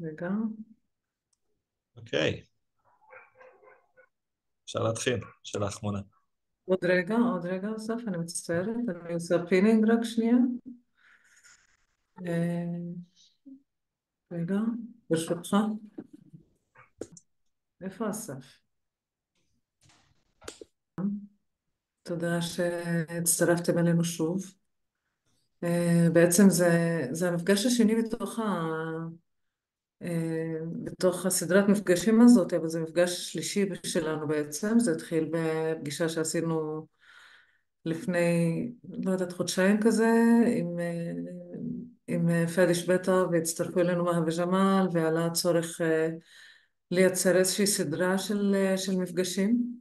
רגע. אוקיי. אפשר להתחיל, שאלה אחרונה. עוד רגע, עוד רגע, אסף, אני מצטערת, אני עושה pinning רק שנייה. אה, רגע, ברשותך. איפה אסף? תודה שהצטרפתם אלינו שוב. אה, בעצם זה, זה המפגש השני בתוך, ה, בתוך הסדרת מפגשים הזאת, אבל זה מפגש שלישי שלנו בעצם. זה התחיל בפגישה שעשינו לפני, לא יודעת, חודשיים כזה, עם, אה, עם פדיש בטה, והצטרפו אלינו מהא וג'מאל, ועלה הצורך לייצר איזושהי סדרה של, של מפגשים.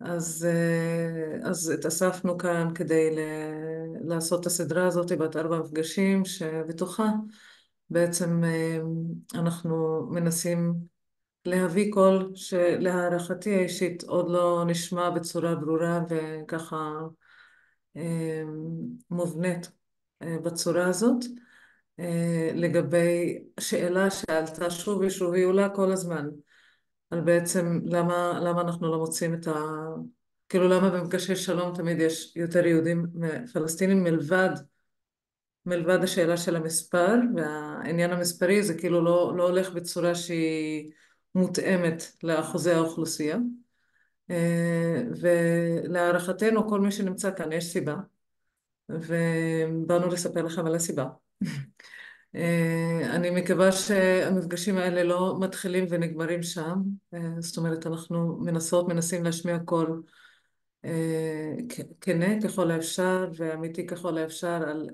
אז, אה, אז התאספנו כאן כדי ל... לעשות את הסדרה הזאת בת ארבע מפגשים, שבתוכה בעצם אה, אנחנו מנסים להביא קול שלהערכתי האישית עוד לא נשמע בצורה ברורה וככה אה, מובנית בצורה הזאת, לגבי שאלה שעלתה שוב ושוב, היא עולה כל הזמן. על בעצם למה, למה אנחנו לא מוצאים את ה... כאילו למה במפגשי שלום תמיד יש יותר יהודים פלסטינים מלבד, מלבד השאלה של המספר, והעניין המספרי זה כאילו לא, לא הולך בצורה שהיא מותאמת לאחוזי האוכלוסייה. אה, ולהערכתנו כל מי שנמצא כאן יש סיבה, ובאנו לספר לכם על הסיבה. אה, אני מקווה שהמפגשים האלה לא מתחילים ונגמרים שם, אה, זאת אומרת אנחנו מנסות, מנסים להשמיע קול כנה ככל האפשר ואמיתי ככל האפשר על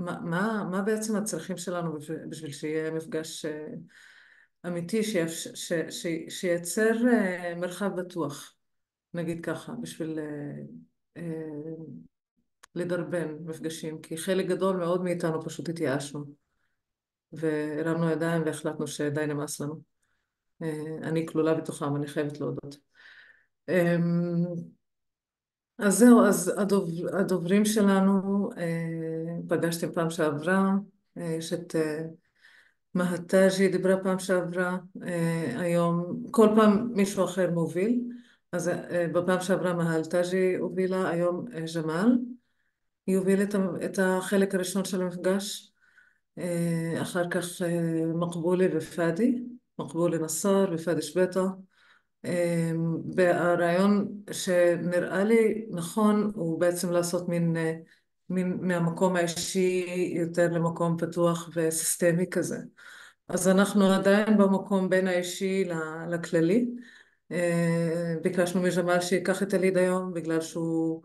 מה, מה, מה בעצם הצרכים שלנו בשביל שיהיה מפגש אמיתי שיפש, ש, ש, שייצר מרחב בטוח, נגיד ככה, בשביל לדרבן מפגשים, כי חלק גדול מאוד מאיתנו פשוט התייאשנו. והרמנו ידיים והחלטנו שדי נמאס לנו. אה, אני כלולה בתוכם, אני חייבת להודות. אז זהו, אז הדוב, הדוברים שלנו, אה, פגשתם פעם שעברה, אה, יש את מהטאז'י, דיברה פעם שעברה, היום, כל פעם מישהו אחר מוביל, אז בפעם שעברה מהלטאז'י הובילה, היום ג'מאל יוביל את החלק הראשון של המפגש. אה, אחר כך אה, מקבולי ופאדי, מקבולי נסאר ופאדי שביטה. אה, והרעיון שנראה לי נכון הוא בעצם לעשות מין, מין מהמקום האישי יותר למקום פתוח וסיסטמי כזה. אז אנחנו עדיין במקום בין האישי לכללי. ביקשנו מג'מאל שייקח את הליד היום בגלל שהוא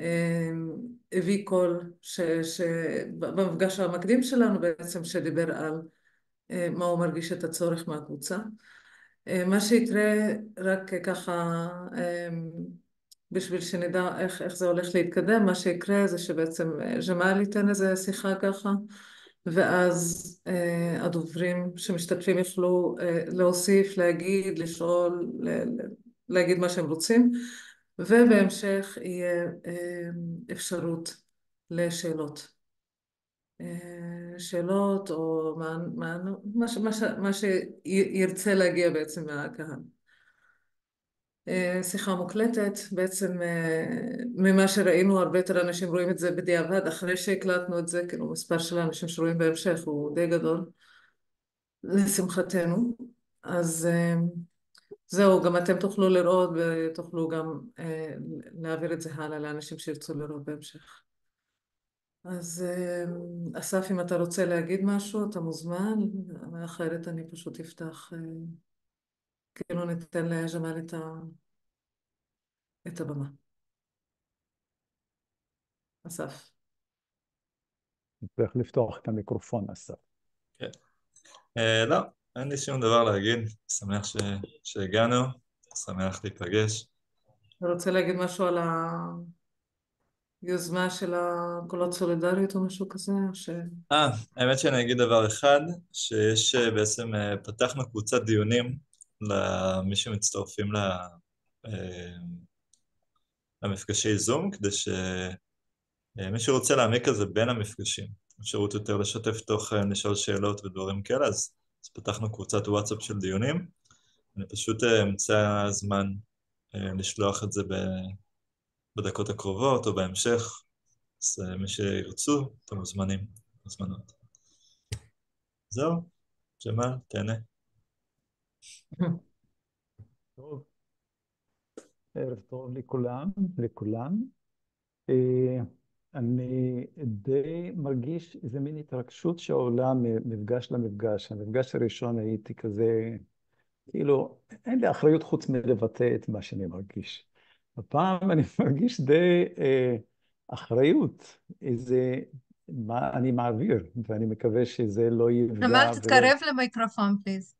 אמ, הביא קול במפגש המקדים שלנו בעצם שדיבר על אה, מה הוא מרגיש את הצורך מהקבוצה. אה, מה שיקרה רק ככה אמ, בשביל שנדע איך, איך זה הולך להתקדם, מה שיקרה זה שבעצם אה, ג'מאל ייתן איזה שיחה ככה ואז אה, הדוברים שמשתתפים יוכלו אה, להוסיף, להגיד, לשאול, להגיד מה שהם רוצים ובהמשך יהיה אה, אפשרות לשאלות. אה, שאלות או מה, מה, מה, מה, מה שירצה להגיע בעצם מהקהל. אה, שיחה מוקלטת, בעצם ממה שראינו הרבה יותר אנשים רואים את זה בדיעבד אחרי שהקלטנו את זה, כאילו מספר של האנשים שרואים בהמשך הוא די גדול לשמחתנו, אז זהו, גם אתם תוכלו לראות ותוכלו גם אה, להעביר את זה הלאה לאנשים שירצו לראות בהמשך. אז אה, אסף, אם אתה רוצה להגיד משהו, אתה מוזמן, אחרת אני פשוט אפתח, אה, כאילו ניתן לג'מאל את, ה... את הבמה. אסף. צריך לפתוח את המיקרופון, אסף. כן. אה, לא, אין לי שום דבר להגיד, שמח ש... שהגענו, שמח להיפגש. אתה רוצה להגיד משהו על היוזמה של הקולות סולידריות או משהו כזה? ש... אה, האמת שאני אגיד דבר אחד, שיש אה, בעצם, אה, פתחנו קבוצת דיונים למי שמצטרפים ל... אה, למפגשי זום, כדי שמי שרוצה להעמיק על זה בין המפגשים, אפשרות יותר לשתף תוכן, לשאול שאלות ודברים כאלה, אז אז פתחנו קבוצת וואטסאפ של דיונים, אני פשוט אמצא זמן לשלוח את זה בדקות הקרובות או בהמשך, אז מי שירצו, אתם מוזמנים, מוזמנות. זהו, ג'מאל, תהנה. טוב. ערב טוב לכולם, לכולם. אה, אני די מרגיש איזה מין התרגשות שעולה ממפגש למפגש. המפגש הראשון הייתי כזה, כאילו, אין לי אחריות חוץ מלבטא את מה שאני מרגיש. הפעם אני מרגיש די אה, אחריות, איזה, מה אני מעביר, ואני מקווה שזה לא יפגע. אמר, תתקרב למיקרופון, פליז.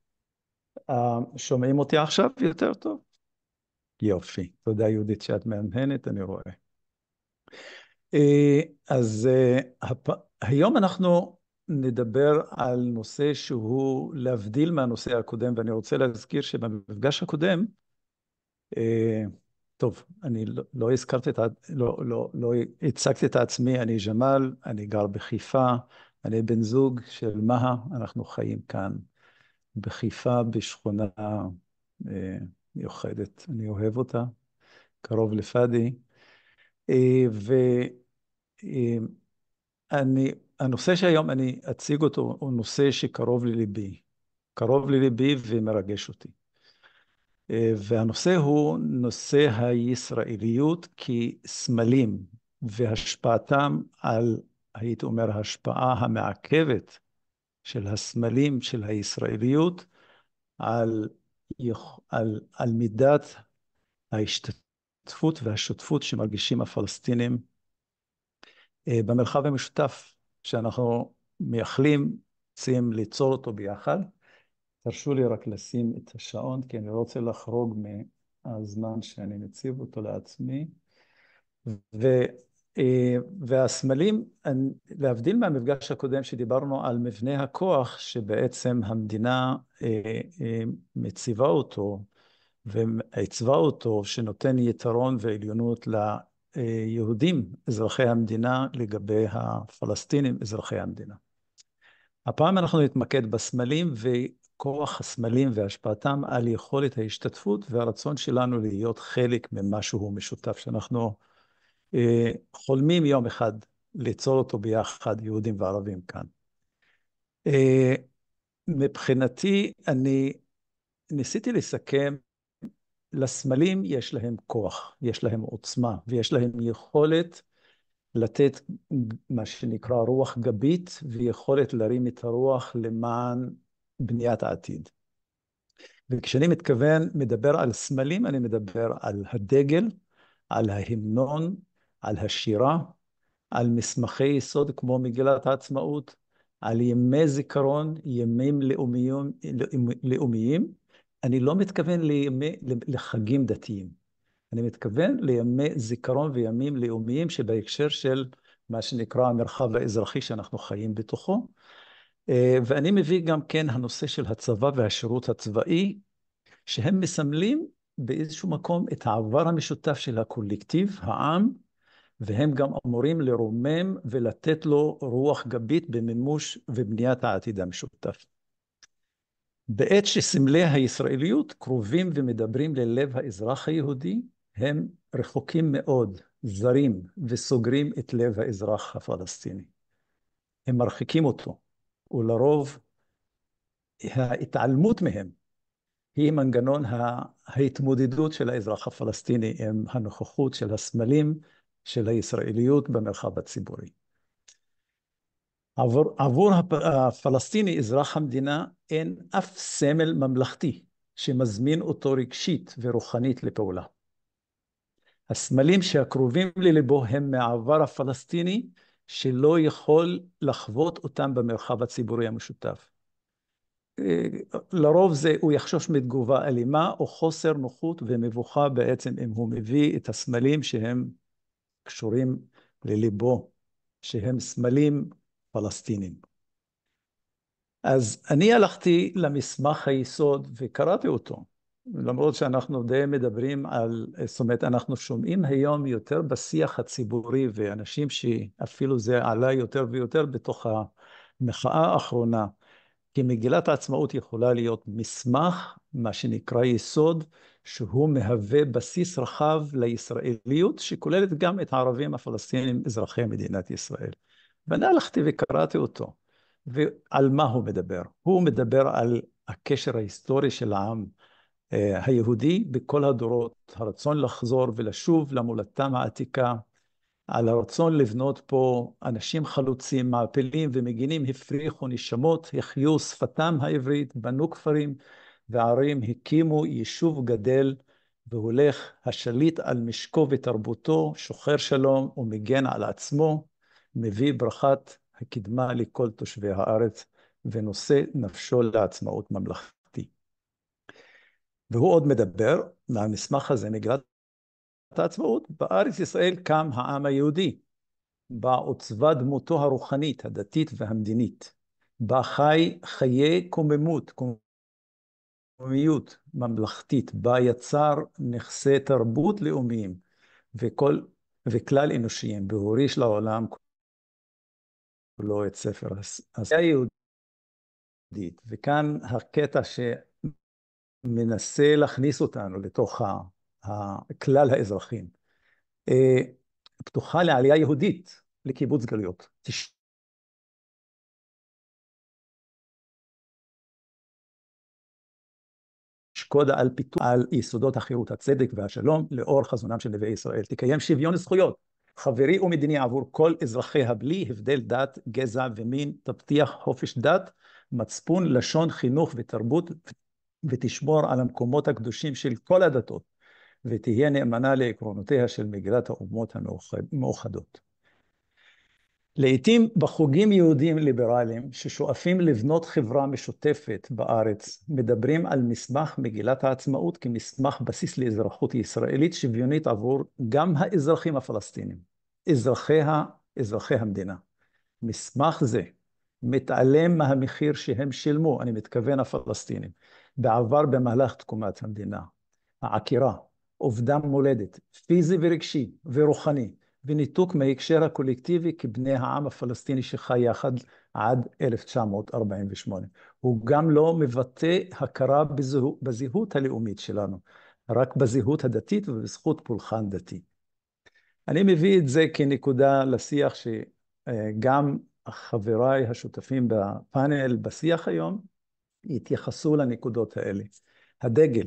אה, שומעים אותי עכשיו יותר טוב? יופי. תודה, יהודית, שאת מהנהנת, אני רואה. אה, אז אה, היום אנחנו נדבר על נושא שהוא להבדיל מהנושא הקודם, ואני רוצה להזכיר שבמפגש הקודם, טוב, אני לא, לא הזכרתי את ה... לא, לא, לא הצגתי את עצמי, אני ג'מאל, אני גר בחיפה, אני בן זוג של מהא, אנחנו חיים כאן בחיפה, בשכונה אה, מיוחדת. אני אוהב אותה, קרוב לפאדי. אה, ואני, אה, הנושא שהיום אני אציג אותו הוא נושא שקרוב לליבי. קרוב לליבי ומרגש אותי. אה, והנושא הוא נושא הישראליות כסמלים והשפעתם על, הייתי אומר, ההשפעה המעכבת של הסמלים של הישראליות על, על, על מידת ההשתתפות והשותפות שמרגישים הפלסטינים אה, במרחב המשותף שאנחנו מייחלים, רוצים ליצור אותו ביחד. תרשו לי רק לשים את השעון, כי אני לא רוצה לחרוג מהזמן שאני מציב אותו לעצמי. ו, אה, והסמלים, להבדיל מהמפגש הקודם שדיברנו על מבנה הכוח, שבעצם המדינה אה, אה, מציבה אותו ועיצבה אותו, שנותן יתרון ועליונות ליהודים, אזרחי המדינה, לגבי הפלסטינים, אזרחי המדינה. הפעם אנחנו נתמקד בסמלים כוח הסמלים והשפעתם על יכולת ההשתתפות והרצון שלנו להיות חלק ממשהו משותף, שאנחנו אה, חולמים יום אחד ליצור אותו ביחד, יהודים וערבים כאן. אה, מבחינתי, אני ניסיתי לסכם, לסמלים יש להם כוח, יש להם עוצמה ויש להם יכולת לתת מה שנקרא רוח גבית ויכולת להרים את הרוח למען בניית העתיד. וכשאני מתכוון, מדבר על סמלים, אני מדבר על הדגל, על ההמנון, על השירה, על מסמכי יסוד כמו מגילת העצמאות, על ימי זיכרון, ימים לאומיים, לאומיים. אני לא מתכוון לימי, לחגים דתיים. אני מתכוון לימי זיכרון וימים לאומיים שבהקשר של מה שנקרא המרחב האזרחי שאנחנו חיים בתוכו. אה, ואני מביא גם כן הנושא של הצבא והשירות הצבאי, שהם מסמלים באיזשהו מקום את העבר המשותף של הקולקטיב, העם, והם גם אמורים לרומם ולתת לו רוח גבית במימוש ובניית העתיד המשותף. בעת שסמלי הישראליות קרובים ומדברים ללב האזרח היהודי, הם רחוקים מאוד, זרים, וסוגרים את לב האזרח הפלסטיני. הם מרחיקים אותו. ולרוב ההתעלמות מהם היא מנגנון ההתמודדות של האזרח הפלסטיני עם הנוכחות של הסמלים של הישראליות במרחב הציבורי. עבור, עבור הפלסטיני, אזרח המדינה, אין אף סמל ממלכתי שמזמין אותו רגשית ורוחנית לפעולה. הסמלים שהקרובים לליבו הם מהעבר הפלסטיני שלא יכול לחוות אותם במרחב הציבורי המשותף. לרוב זה, הוא יחשוש מתגובה אלימה או חוסר נוחות ומבוכה בעצם אם הוא מביא את הסמלים שהם קשורים לליבו, שהם סמלים פלסטינים. אז אני הלכתי למסמך היסוד וקראתי אותו. למרות שאנחנו די מדברים על, זאת אומרת, אנחנו שומעים היום יותר בשיח הציבורי, ואנשים שאפילו זה עלה יותר ויותר בתוך המחאה האחרונה, כי מגילת העצמאות יכולה להיות מסמך, מה שנקרא יסוד, שהוא מהווה בסיס רחב לישראליות, שכוללת גם את הערבים הפלסטינים, אזרחי מדינת ישראל. ואני הלכתי וקראתי אותו. ועל מה הוא מדבר? הוא מדבר על הקשר ההיסטורי של העם היהודי בכל הדורות, הרצון לחזור ולשוב למולדתם העתיקה, על הרצון לבנות פה אנשים חלוצים, מעפילים ומגינים, הפריחו נשמות, החיו שפתם העברית, בנו כפרים וערים, הקימו יישוב גדל והולך השליט על משקו ותרבותו, שוחר שלום ומגן על עצמו, מביא ברכת הקדמה לכל תושבי הארץ ונושא נפשו לעצמאות ממלכתי. והוא עוד מדבר מהמסמך הזה, מגילת העצמאות, בארץ ישראל קם העם היהודי, בה עוצבה דמותו הרוחנית, הדתית והמדינית, בה חי חיי קוממות, קוממיות ממלכתית, בה יצר נכסי תרבות לאומיים וכל, וכלל אנושיים, והוריש לעולם כולו את ספר העשייה היהודית. וכאן הקטע שמנסה להכניס אותנו לתוך כלל האזרחים. אה, פתוחה לעלייה יהודית לקיבוץ גלויות. תשקוד על פיתוח, על יסודות החירות, הצדק והשלום לאור חזונם של נביאי ישראל. תקיים שוויון זכויות, חברי ומדיני עבור כל אזרחיה בלי הבדל דת, גזע ומין, תבטיח חופש דת, מצפון, לשון, חינוך ותרבות, ותשמור על המקומות הקדושים של כל הדתות, ותהיה נאמנה לעקרונותיה של מגילת האומות המאוחדות. לעתים בחוגים יהודיים ליברליים ששואפים לבנות חברה משותפת בארץ, מדברים על מסמך מגילת העצמאות כמסמך בסיס לאזרחות ישראלית שוויונית עבור גם האזרחים הפלסטינים, אזרחיה, אזרחי המדינה. מסמך זה מתעלם מהמחיר שהם שילמו, אני מתכוון הפלסטינים, בעבר במהלך תקומת המדינה, העקירה, אובדן מולדת, פיזי ורגשי ורוחני, וניתוק מההקשר הקולקטיבי כבני העם הפלסטיני שחי יחד עד 1948. הוא גם לא מבטא הכרה בזהו, בזהות הלאומית שלנו, רק בזהות הדתית ובזכות פולחן דתי. אני מביא את זה כנקודה לשיח שגם חבריי השותפים בפאנל בשיח היום התייחסו לנקודות האלה. הדגל,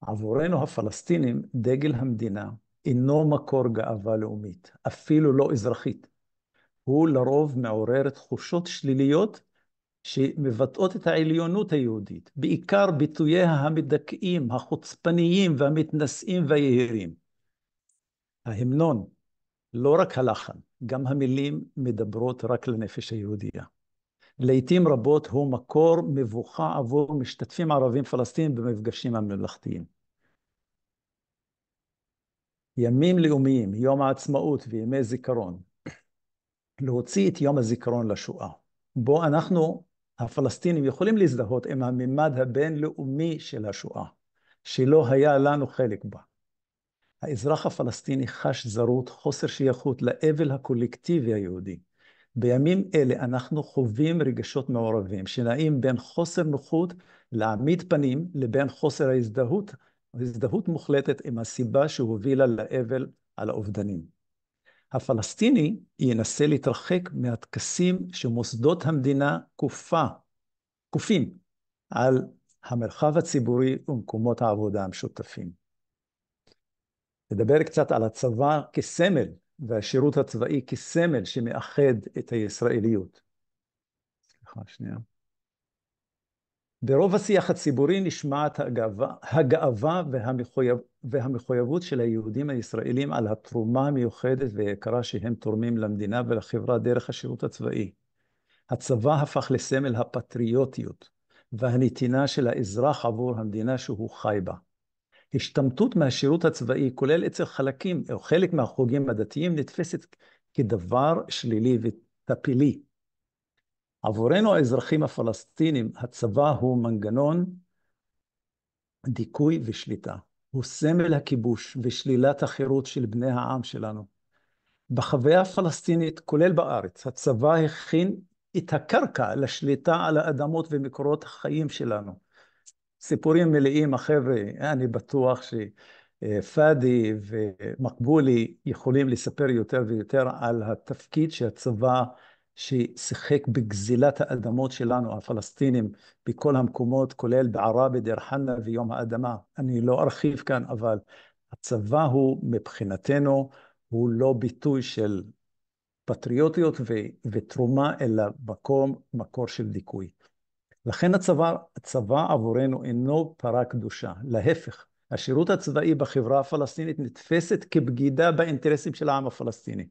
עבורנו הפלסטינים, דגל המדינה אינו מקור גאווה לאומית, אפילו לא אזרחית. הוא לרוב מעורר תחושות שליליות שמבטאות את העליונות היהודית, בעיקר ביטוייה המדכאים, החוצפניים והמתנשאים והיהירים. ההמנון, לא רק הלחן, גם המילים מדברות רק לנפש היהודייה. לעתים רבות הוא מקור מבוכה עבור משתתפים ערבים פלסטינים במפגשים הממלכתיים. ימים לאומיים, יום העצמאות וימי זיכרון, להוציא את יום הזיכרון לשואה, בו אנחנו, הפלסטינים, יכולים להזדהות עם הממד הבינלאומי של השואה, שלא היה לנו חלק בה. האזרח הפלסטיני חש זרות, חוסר שייכות לאבל הקולקטיבי היהודי. בימים אלה אנחנו חווים רגשות מעורבים, שנעים בין חוסר נוחות להעמיד פנים לבין חוסר ההזדהות הזדהות מוחלטת עם הסיבה שהובילה לאבל על האובדנים. הפלסטיני ינסה להתרחק מהטקסים שמוסדות המדינה כופה, כופים על המרחב הציבורי ומקומות העבודה המשותפים. נדבר קצת על הצבא כסמל והשירות הצבאי כסמל שמאחד את הישראליות. סליחה, שנייה. ברוב השיח הציבורי נשמעת הגאווה, הגאווה והמחויב, והמחויבות של היהודים הישראלים על התרומה המיוחדת ויקרה שהם תורמים למדינה ולחברה דרך השירות הצבאי. הצבא הפך לסמל הפטריוטיות והנתינה של האזרח עבור המדינה שהוא חי בה. השתמטות מהשירות הצבאי, כולל אצל חלקים או חלק מהחוגים הדתיים, נתפסת כדבר שלילי וטפילי. עבורנו האזרחים הפלסטינים, הצבא הוא מנגנון דיכוי ושליטה. הוא סמל הכיבוש ושלילת החירות של בני העם שלנו. בחוויה הפלסטינית, כולל בארץ, הצבא הכין את הקרקע לשליטה על האדמות ומקורות החיים שלנו. סיפורים מלאים, החבר'ה, אני בטוח שפאדי ומקבולי יכולים לספר יותר ויותר על התפקיד שהצבא ששיחק בגזילת האדמות שלנו, הפלסטינים, בכל המקומות, כולל בעראבה, דיר חנא ויום האדמה. אני לא ארחיב כאן, אבל הצבא הוא מבחינתנו, הוא לא ביטוי של פטריוטיות ו- ותרומה, אלא מקום, מקור של דיכוי. לכן הצבא, הצבא עבורנו אינו פרה קדושה, להפך, השירות הצבאי בחברה הפלסטינית נתפסת כבגידה באינטרסים של העם הפלסטיני.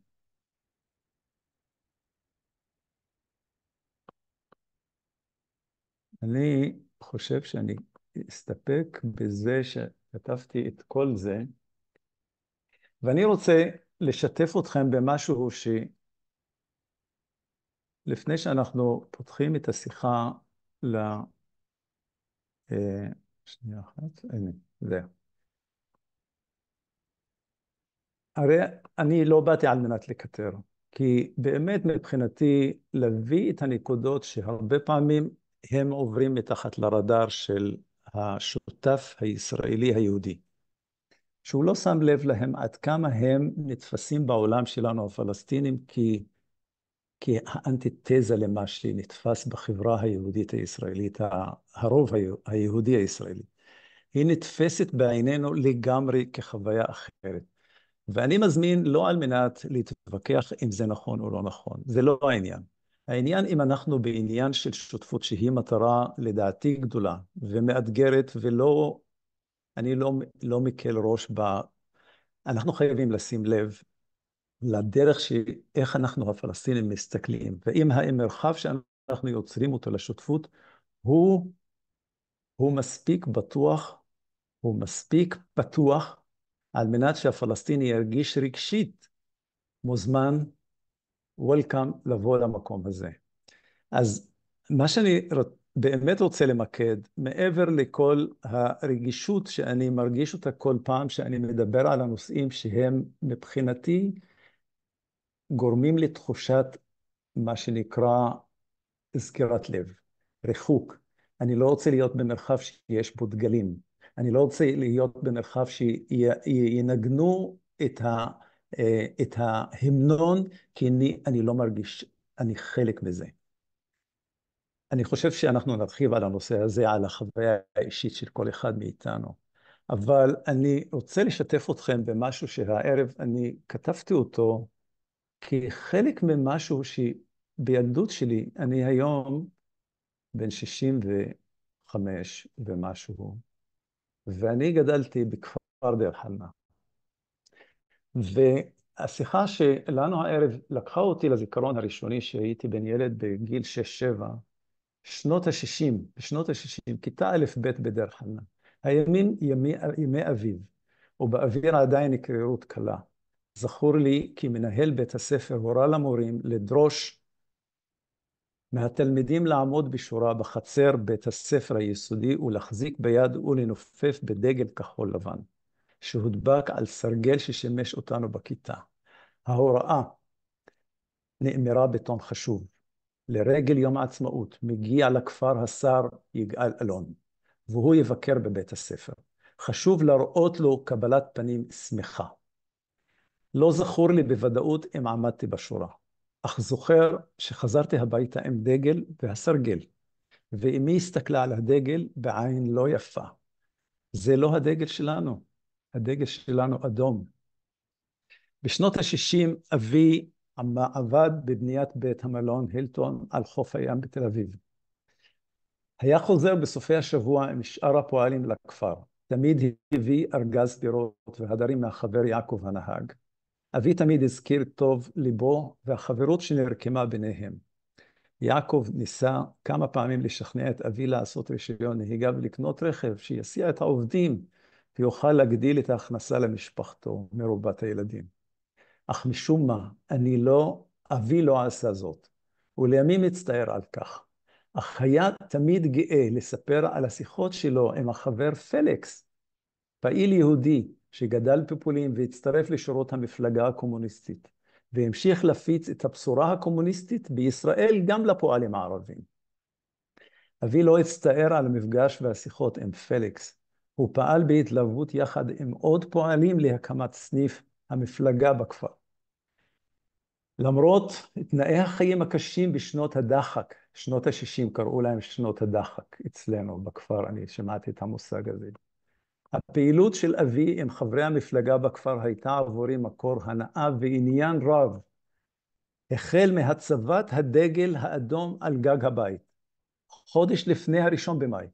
אני חושב שאני אסתפק בזה שכתבתי את כל זה, ואני רוצה לשתף אתכם במשהו שלפני שאנחנו פותחים את השיחה ל... אה, שנייה אחת, הנה, זהו. הרי אני לא באתי על מנת לקטר, כי באמת מבחינתי להביא את הנקודות שהרבה פעמים הם עוברים מתחת לרדאר של השותף הישראלי היהודי, שהוא לא שם לב להם עד כמה הם נתפסים בעולם שלנו הפלסטינים כי, כי האנטיתזה למה שנתפס בחברה היהודית הישראלית, הרוב היהודי הישראלי. היא נתפסת בעינינו לגמרי כחוויה אחרת. ואני מזמין לא על מנת להתווכח אם זה נכון או לא נכון, זה לא העניין. העניין אם אנחנו בעניין של שותפות שהיא מטרה לדעתי גדולה ומאתגרת ולא, אני לא, לא מקל ראש בה, אנחנו חייבים לשים לב לדרך שאיך אנחנו הפלסטינים מסתכלים, ואם המרחב שאנחנו יוצרים אותו לשותפות הוא, הוא מספיק בטוח, הוא מספיק פתוח על מנת שהפלסטיני ירגיש רגשית מוזמן Welcome לבוא למקום הזה. אז מה שאני באמת רוצה למקד, מעבר לכל הרגישות שאני מרגיש אותה כל פעם שאני מדבר על הנושאים שהם מבחינתי גורמים לתחושת מה שנקרא סגירת לב, ריחוק. אני לא רוצה להיות במרחב שיש בו דגלים. אני לא רוצה להיות במרחב שינגנו את ה... אה, את ההמנון, כי אני, אני לא מרגיש, אני חלק מזה. אני חושב שאנחנו נרחיב על הנושא הזה, על החוויה האישית של כל אחד מאיתנו. אבל אני רוצה לשתף אתכם במשהו שהערב אני כתבתי אותו כחלק ממשהו שבילדות שלי, אני היום בן 65 ומשהו, ואני גדלתי בכפר דיר חנא. והשיחה שלנו הערב לקחה אותי לזיכרון הראשוני שהייתי בן ילד בגיל 6-7, שנות ה-60, בשנות ה-60, כיתה א'-ב' בדרך חנא. הימים ימי, ימי אביב, ובאוויר עדיין נקררות קלה. זכור לי כי מנהל בית הספר הורה למורים לדרוש מהתלמידים לעמוד בשורה בחצר בית הספר היסודי ולהחזיק ביד ולנופף בדגל כחול לבן. שהודבק על סרגל ששימש אותנו בכיתה. ההוראה נאמרה בטון חשוב. לרגל יום העצמאות מגיע לכפר השר יגאל אלון, והוא יבקר בבית הספר. חשוב להראות לו קבלת פנים שמחה. לא זכור לי בוודאות אם עמדתי בשורה, אך זוכר שחזרתי הביתה עם דגל והסרגל, ואמי הסתכלה על הדגל בעין לא יפה. זה לא הדגל שלנו, הדגל שלנו אדום. בשנות ה-60 אבי עבד בבניית בית המלון הילטון על חוף הים בתל אביב. היה חוזר בסופי השבוע עם שאר הפועלים לכפר. תמיד הביא ארגז פירות והדרים מהחבר יעקב הנהג. אבי תמיד הזכיר טוב ליבו והחברות שנרקמה ביניהם. יעקב ניסה כמה פעמים לשכנע את אבי לעשות רישיון נהיגה ולקנות רכב שיסיע את העובדים ויוכל להגדיל את ההכנסה למשפחתו מרובת הילדים. אך משום מה, אני לא, אבי לא עשה זאת, ולימים מצטער על כך. אך היה תמיד גאה לספר על השיחות שלו עם החבר פליקס, פעיל יהודי שגדל בפולין והצטרף לשורות המפלגה הקומוניסטית, והמשיך להפיץ את הבשורה הקומוניסטית בישראל גם לפועלים הערבים. אבי לא הצטער על המפגש והשיחות עם פליקס. הוא פעל בהתלהבות יחד עם עוד פועלים להקמת סניף המפלגה בכפר. למרות תנאי החיים הקשים בשנות הדחק, שנות ה-60 קראו להם שנות הדחק אצלנו בכפר, אני שמעתי את המושג הזה. הפעילות של אבי עם חברי המפלגה בכפר הייתה עבורי מקור הנאה ועניין רב, החל מהצבת הדגל האדום על גג הבית, חודש לפני הראשון במאי,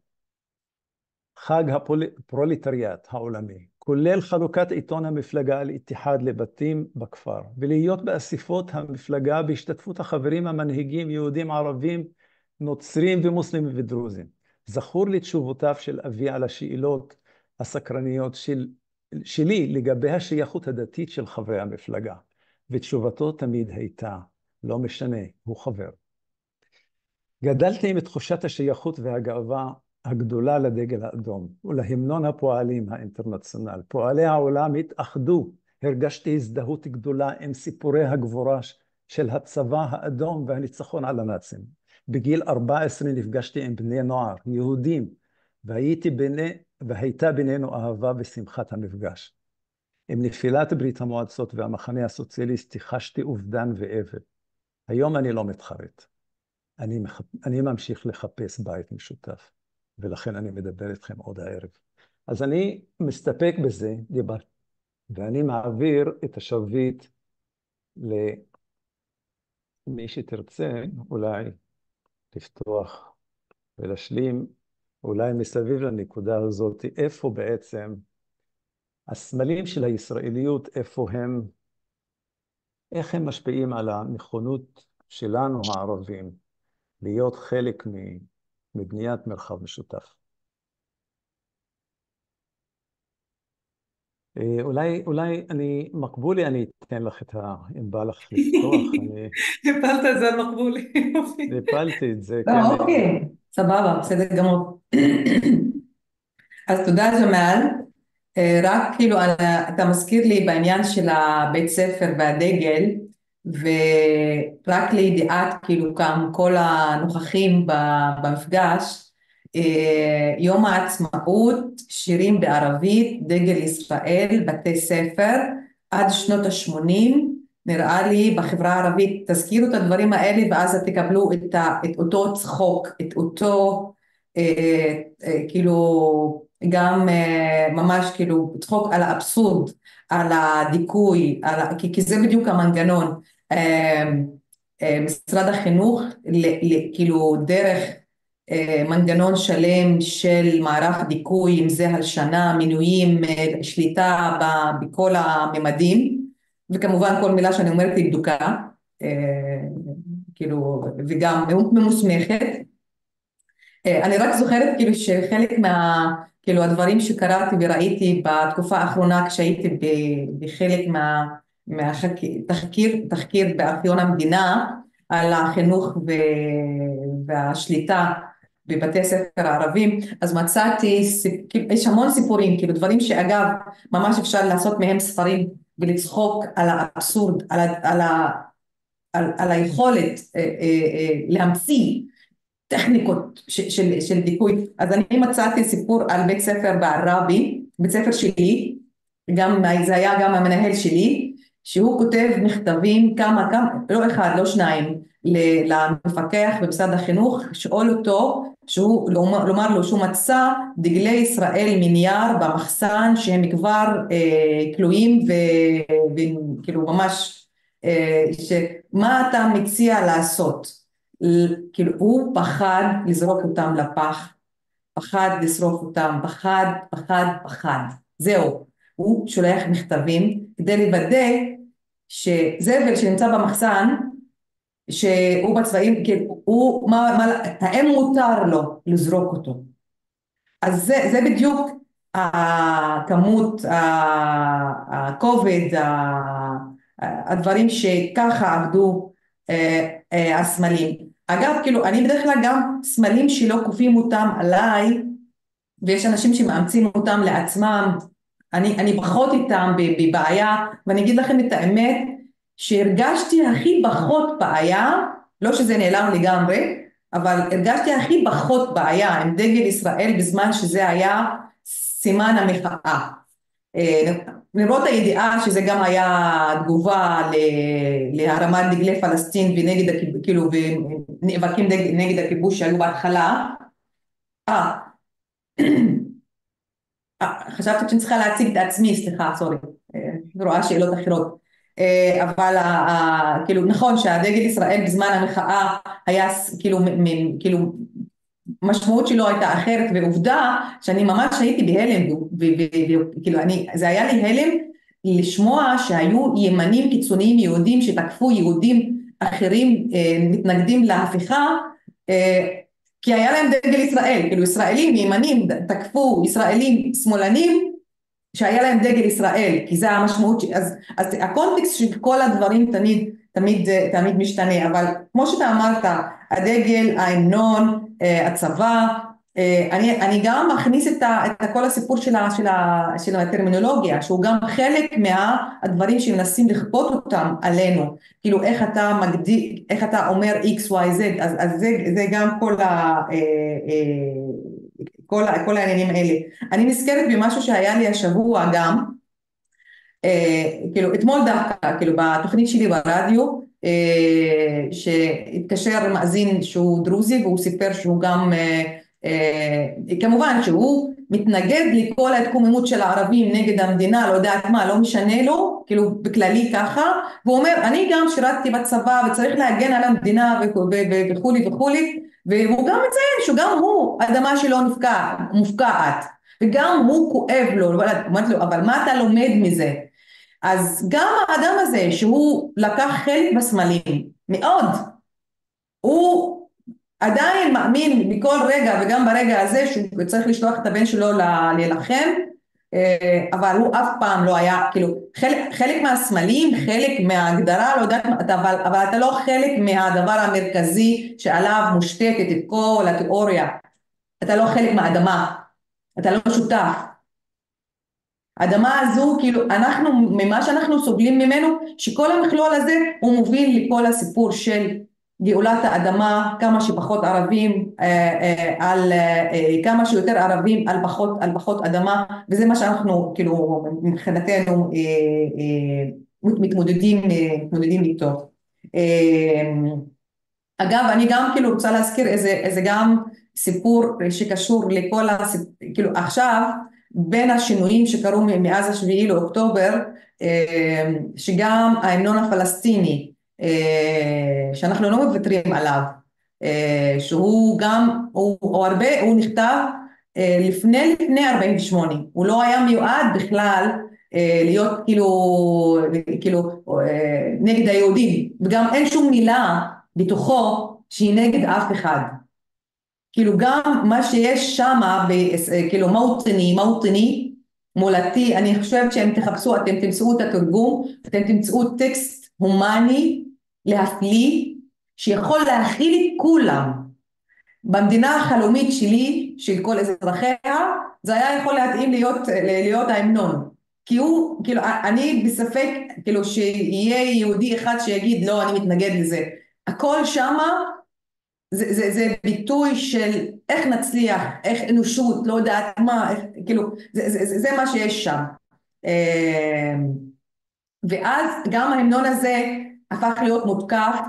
חג הפרולטריאט העולמי, כולל חלוקת עיתון המפלגה אל-איתיחד לבתים בכפר, ולהיות באספות המפלגה בהשתתפות החברים המנהיגים יהודים ערבים, נוצרים ומוסלמים ודרוזים. זכור לי תשובותיו של אבי על השאלות הסקרניות של, שלי לגבי השייכות הדתית של חברי המפלגה, ותשובתו תמיד הייתה, לא משנה, הוא חבר. גדלתי עם תחושת השייכות והגאווה הגדולה לדגל האדום ולהמנון הפועלים האינטרנציונל. פועלי העולם התאחדו, הרגשתי הזדהות גדולה עם סיפורי הגבורה של הצבא האדום והניצחון על הנאצים. בגיל 14 נפגשתי עם בני נוער, יהודים, והייתי ביני, והייתה בינינו אהבה ושמחת המפגש. עם נפילת ברית המועצות והמחנה הסוציאליסטי חשתי אובדן ואבל. היום אני לא מתחרט. אני, מח... אני ממשיך לחפש בית משותף. ולכן אני מדבר איתכם עוד הערב. אז אני מסתפק בזה, דיבר, ואני מעביר את השרביט למי שתרצה אולי לפתוח ולהשלים אולי מסביב לנקודה הזאת, איפה בעצם הסמלים של הישראליות, איפה הם, איך הם משפיעים על הנכונות שלנו הערבים להיות חלק מבניית מרחב משותף. אה, אולי, אולי אני, מקבולי, אני אתן לך את ה... אם בא לך לפתוח, אני... הפלת את זה על מקבולי. הפלתי את זה, לא, כן. אוקיי, סבבה, בסדר גמור. אז תודה ג'מאל. אה, רק כאילו, אתה מזכיר לי בעניין של הבית ספר והדגל, ורק לידיעת כאילו כאן כל הנוכחים במפגש, אה, יום העצמאות, שירים בערבית, דגל ישראל, בתי ספר, עד שנות ה-80, נראה לי בחברה הערבית, תזכירו את הדברים האלה ואז תקבלו את, ה, את אותו צחוק, את אותו אה, אה, כאילו גם אה, ממש כאילו צחוק על האבסורד, על הדיכוי, על. כי, כי זה בדיוק המנגנון. אה, אה, משרד החינוך, ל, ל, כאילו דרך אה, מנגנון שלם של מערך דיכוי, אם זה הלשנה, מינויים, אה, שליטה ב, בכל הממדים, וכמובן כל מילה שאני אומרת היא בדוקה, אה, כאילו, וגם ממוסמכת. אה, אני רק זוכרת כאילו שחלק מה... כאילו הדברים שקראתי וראיתי בתקופה האחרונה כשהייתי בחלק מה... מהתחקיר תחקיר בארכיון המדינה על החינוך ו... והשליטה בבתי ספר הערבים, אז מצאתי, כאילו, יש המון סיפורים, כאילו דברים שאגב ממש אפשר לעשות מהם ספרים ולצחוק על האבסורד, על, ה... על, ה... על, על היכולת אה, אה, אה, להמציא טכניקות ש, של, של דיכוי. אז אני מצאתי סיפור על בית ספר בעראבי, בית ספר שלי, גם, זה היה גם המנהל שלי, שהוא כותב מכתבים כמה, כמה, לא אחד, לא שניים, למפקח במשרד החינוך, לשאול אותו, שהוא, לומר לו שהוא מצא דגלי ישראל מנייר במחסן שהם כבר אה, כלואים וכאילו ממש, אה, שמה אתה מציע לעשות? כאילו הוא פחד לזרוק אותם לפח, פחד לשרוף אותם, פחד, פחד, פחד, זהו, הוא שולח מכתבים כדי לוודא שזבל שנמצא במחסן, שהוא בצבעים, כאילו, הוא, מה, מה, האם מותר לו לזרוק אותו? אז זה, זה בדיוק הכמות, הכובד, הדברים שככה עבדו אה, אה, הסמלים. אגב, כאילו, אני בדרך כלל גם סמלים שלא כופים אותם עליי, ויש אנשים שמאמצים אותם לעצמם, אני, אני פחות איתם בבעיה, ואני אגיד לכם את האמת, שהרגשתי הכי פחות בעיה, לא שזה נעלם לגמרי, אבל הרגשתי הכי פחות בעיה עם דגל ישראל בזמן שזה היה סימן המחאה. אה, למרות הידיעה שזה גם היה תגובה להרמת דגלי פלסטין ונגד, כאילו, ונאבקים נגד הכיבוש שהיו בהתחלה. אה, אה חשבתי שאני צריכה להציג את עצמי, סליחה, סורי, אה, רואה שאלות אחרות. אה, אבל כאילו נכון שהדגל ישראל בזמן המחאה היה כאילו, כאילו משמעות שלו הייתה אחרת ועובדה שאני ממש הייתי בהלם וכאילו אני זה היה לי הלם לשמוע שהיו ימנים קיצוניים יהודים שתקפו יהודים אחרים אה, מתנגדים להפיכה אה, כי היה להם דגל ישראל. כאילו ישראלים ימנים תקפו ישראלים שמאלנים שהיה להם דגל ישראל, כי זה המשמעות, אז, אז הקונטקסט של כל הדברים תמיד, תמיד, תמיד משתנה, אבל כמו שאתה אמרת, הדגל, ההמנון, אה, הצבא, אה, אני, אני גם מכניס את, ה, את כל הסיפור של, ה, של, ה, של הטרמינולוגיה, שהוא גם חלק מהדברים שמנסים לכפות אותם עלינו, כאילו איך אתה מגדיר, איך אתה אומר x, y, z, אז, אז זה, זה גם כל ה... כל, כל העניינים האלה. אני נזכרת במשהו שהיה לי השבוע גם, אה, כאילו אתמול דווקא, כאילו בתוכנית שלי ברדיו, אה, שהתקשר מאזין שהוא דרוזי והוא סיפר שהוא גם, אה, אה, כמובן שהוא מתנגד לכל ההתקוממות של הערבים נגד המדינה, לא יודעת מה, לא משנה לו, כאילו בכללי ככה, והוא אומר אני גם שירתתי בצבא וצריך להגן על המדינה וכולי וכולי, והוא גם מציין שגם הוא, האדמה שלו נפקע, מופקעת, וגם הוא כואב לו, אמרתי לו, אבל מה אתה לומד מזה? אז גם האדם הזה שהוא לקח חלק בסמלים, מאוד, הוא עדיין מאמין בכל רגע וגם ברגע הזה שהוא צריך לשלוח את הבן שלו להילחם אה, אבל הוא אף פעם לא היה, כאילו, חלק, חלק מהסמלים, חלק מההגדרה, לא יודעת, אבל, אבל אתה לא חלק מהדבר המרכזי שעליו מושתתת את כל התיאוריה. אתה לא חלק מהאדמה, אתה לא שותף. האדמה הזו, כאילו, אנחנו, ממה שאנחנו סובלים ממנו, שכל המכלול הזה הוא מוביל לכל הסיפור של גאולת האדמה, כמה שפחות ערבים אה, אה, על אה, כמה שיותר ערבים על פחות, על פחות אדמה וזה מה שאנחנו כאילו מבחינתנו מתמודדים, מתמודדים איתו. אגב אני גם כאילו רוצה להזכיר איזה, איזה גם סיפור שקשור לכל הסיפור, כאילו עכשיו בין השינויים שקרו מאז השביעי לאוקטובר שגם ההמנון הפלסטיני אה, שאנחנו לא מוותרים עליו, אה, שהוא גם, הוא, הוא הרבה, הוא נכתב אה, לפני לפני 48, הוא לא היה מיועד בכלל להיות כאילו, כאילו נגד היהודים, וגם אין שום מילה בתוכו שהיא נגד אף אחד. כאילו גם מה שיש שם, כאילו מוטני, מוטני, מולדתי, אני חושבת שאם תחפשו, אתם תמצאו את התרגום, אתם תמצאו טקסט הומני להפליא, שיכול להכיל את כולם. במדינה החלומית שלי, של כל אזרחיה, זה היה יכול להתאים להיות, להיות ההמנון. כי הוא, כאילו, אני בספק, כאילו, שיהיה יהודי אחד שיגיד, לא, אני מתנגד לזה. הכל שמה, זה, זה, זה ביטוי של איך נצליח, איך אנושות, לא יודעת מה, איך, כאילו, זה, זה, זה, זה מה שיש שם. אמ, ואז גם ההמנון הזה, הפך להיות מותקף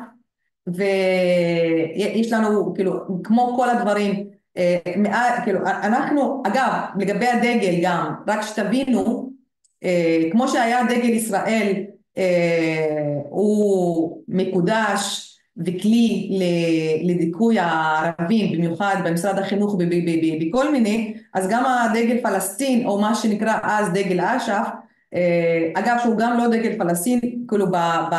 ויש לנו כאילו כמו כל הדברים אה, כאילו אנחנו אגב לגבי הדגל גם רק שתבינו אה, כמו שהיה דגל ישראל אה, הוא מקודש וכלי לדיכוי הערבים במיוחד במשרד החינוך בכל מיני אז גם הדגל פלסטין או מה שנקרא אז דגל אש"ף אגב שהוא גם לא דגל פלסטין, כאילו ב, ב,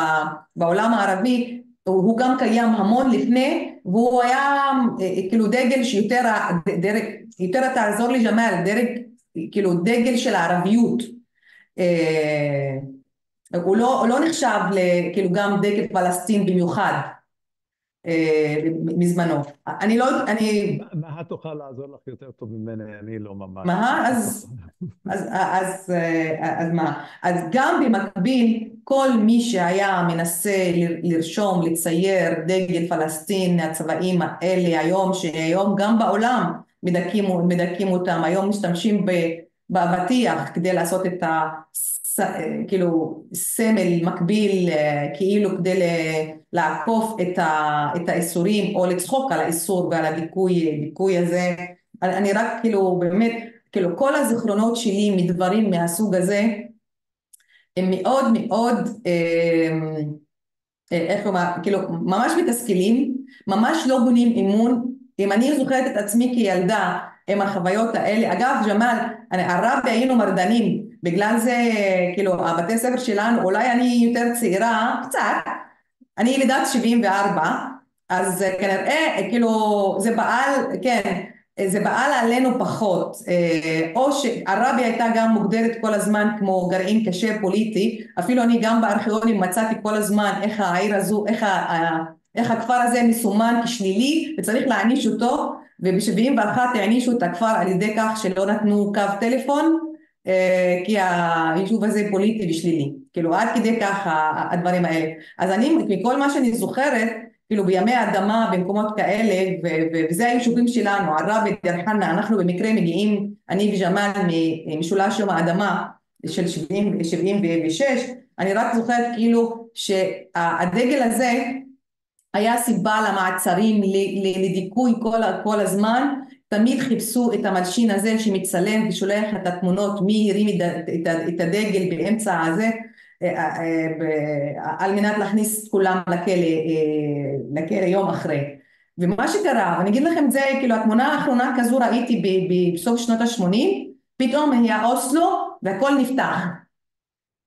בעולם הערבי הוא גם קיים המון לפני והוא היה אה, כאילו דגל שיותר דרג, יותר תעזור לי ג'מאל, דרג, כאילו דגל של הערביות. אה, הוא לא, לא נחשב כאילו גם דגל פלסטין במיוחד. אה, מזמנו. אני לא, אני... מה תוכל לעזור לך יותר טוב ממני? אני לא ממש... מה? אז, אז, אז, אה, אז מה? אז גם במקביל, כל מי שהיה מנסה לרשום, לצייר דגל פלסטין, הצבעים האלה היום, שהיום גם בעולם מדכאים אותם, היום משתמשים באבטיח כדי לעשות את ה... כאילו סמל מקביל כאילו כדי לעקוף את, ה, את האיסורים או לצחוק על האיסור ועל הדיכוי הזה. אני רק כאילו באמת כאילו כל הזיכרונות שלי מדברים מהסוג הזה הם מאוד מאוד איך לומר כאילו ממש מתסכלים ממש לא בונים אמון. אם אני זוכרת את עצמי כילדה עם החוויות האלה. אגב ג'מאל הרבי היינו מרדנים. בגלל זה כאילו הבתי ספר שלנו אולי אני יותר צעירה קצת. אני ילידת 74 אז כנראה כאילו זה בעל כן זה בעל עלינו פחות. או שהרבי הייתה גם מוגדרת כל הזמן כמו גרעין קשה פוליטי. אפילו אני גם בארכיונים מצאתי כל הזמן איך העיר הזו איך, איך הכפר הזה מסומן כשלילי וצריך להעניש אותו וב-71 הענישו את הכפר על ידי כך שלא נתנו קו טלפון כי היישוב הזה פוליטי ושלילי, כאילו עד כדי כך הדברים האלה. אז אני, מכל מה שאני זוכרת, כאילו בימי האדמה במקומות כאלה, וזה היישובים שלנו, עראבה, דיר חנא, אנחנו במקרה מגיעים, אני וג'מאל ממשולש יום האדמה של 70, 76, אני רק זוכרת כאילו שהדגל הזה היה סיבה למעצרים, לדיכוי כל, כל הזמן, תמיד חיפשו את המלשין הזה שמצלם ושולח את התמונות מי הרים את הדגל באמצע הזה על מנת להכניס את כולם לכלא, לכלא יום אחרי. ומה שקרה ואני אגיד לכם את זה כאילו התמונה האחרונה כזו ראיתי בסוף שנות ה-80 פתאום היה אוסלו והכל נפתח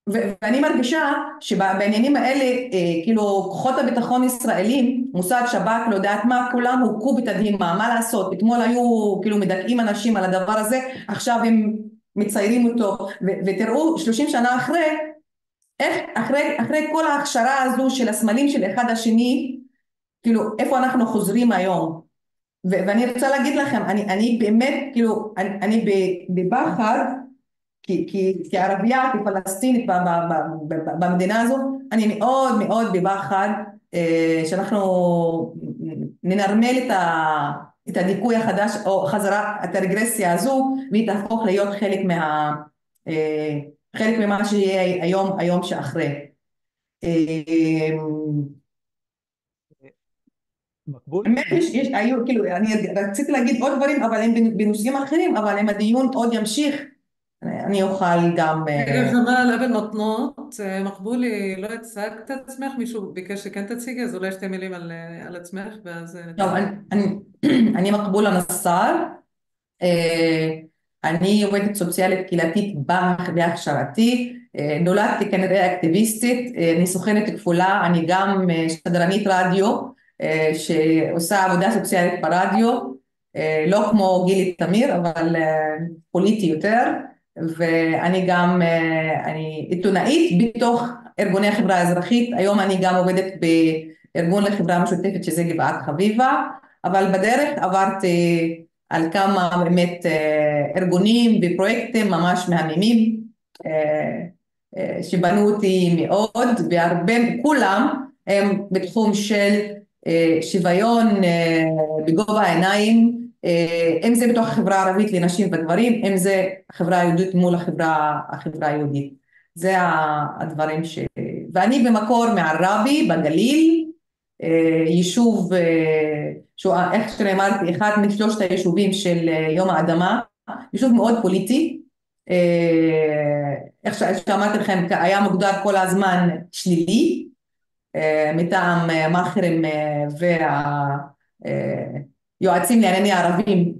ואני מרגישה שבעניינים האלה אה, כאילו כוחות הביטחון ישראלים מוסד שב"כ לא יודעת מה כולם הוכו בתדהימה מה לעשות? אתמול היו כאילו מדכאים אנשים על הדבר הזה עכשיו הם מציירים אותו. ותראו שלושים שנה אחרי איך אחרי, אחרי כל ההכשרה הזו של הסמלים של אחד השני כאילו איפה אנחנו חוזרים היום? ואני רוצה להגיד לכם אני, אני באמת כאילו אני, אני בפחד כערבייה, כפלסטינית במדינה הזו, אני מאוד מאוד בפחד שאנחנו ננרמל את, ה, את הדיכוי החדש או חזרה, את הרגרסיה הזו והיא תהפוך להיות חלק מה... חלק ממה שיהיה היום, היום שאחרי. מקבול? באמת יש, יש, היו, כאילו, אני רציתי להגיד עוד דברים, אבל הם בנושאים אחרים, אבל אם הדיון עוד ימשיך אני אוכל גם... ג'מאל אבן נותנות, מקבולי, לא הצגת את עצמך, מישהו ביקש שכן תציגי, אז אולי שתי מילים על, על עצמך, ואז... טוב, אני, אני מקבולה נסאר, אני עובדת סוציאלית קהילתית בהכשרתי, נולדתי כנראה אקטיביסטית, אני סוכנת כפולה, אני גם שדרנית רדיו, שעושה עבודה סוציאלית ברדיו, לא כמו גילי תמיר, אבל פוליטי יותר. ואני גם, אני עיתונאית בתוך ארגוני החברה האזרחית, היום אני גם עובדת בארגון לחברה משותפת שזה גבעת חביבה, אבל בדרך עברתי על כמה באמת ארגונים ופרויקטים ממש מהממים שבנו אותי מאוד והרבה, כולם הם בתחום של שוויון בגובה העיניים אם זה בתוך החברה הערבית לנשים וגברים, אם זה החברה היהודית מול החברה, החברה היהודית. זה הדברים ש... ואני במקור מעראבי בגליל, יישוב שהוא איך שנאמרתי אחד משלושת היישובים של יום האדמה, יישוב מאוד פוליטי, איך שאמרתי לכם היה מוגדר כל הזמן שלילי מטעם מאכערים וה... יועצים לענייני ערבים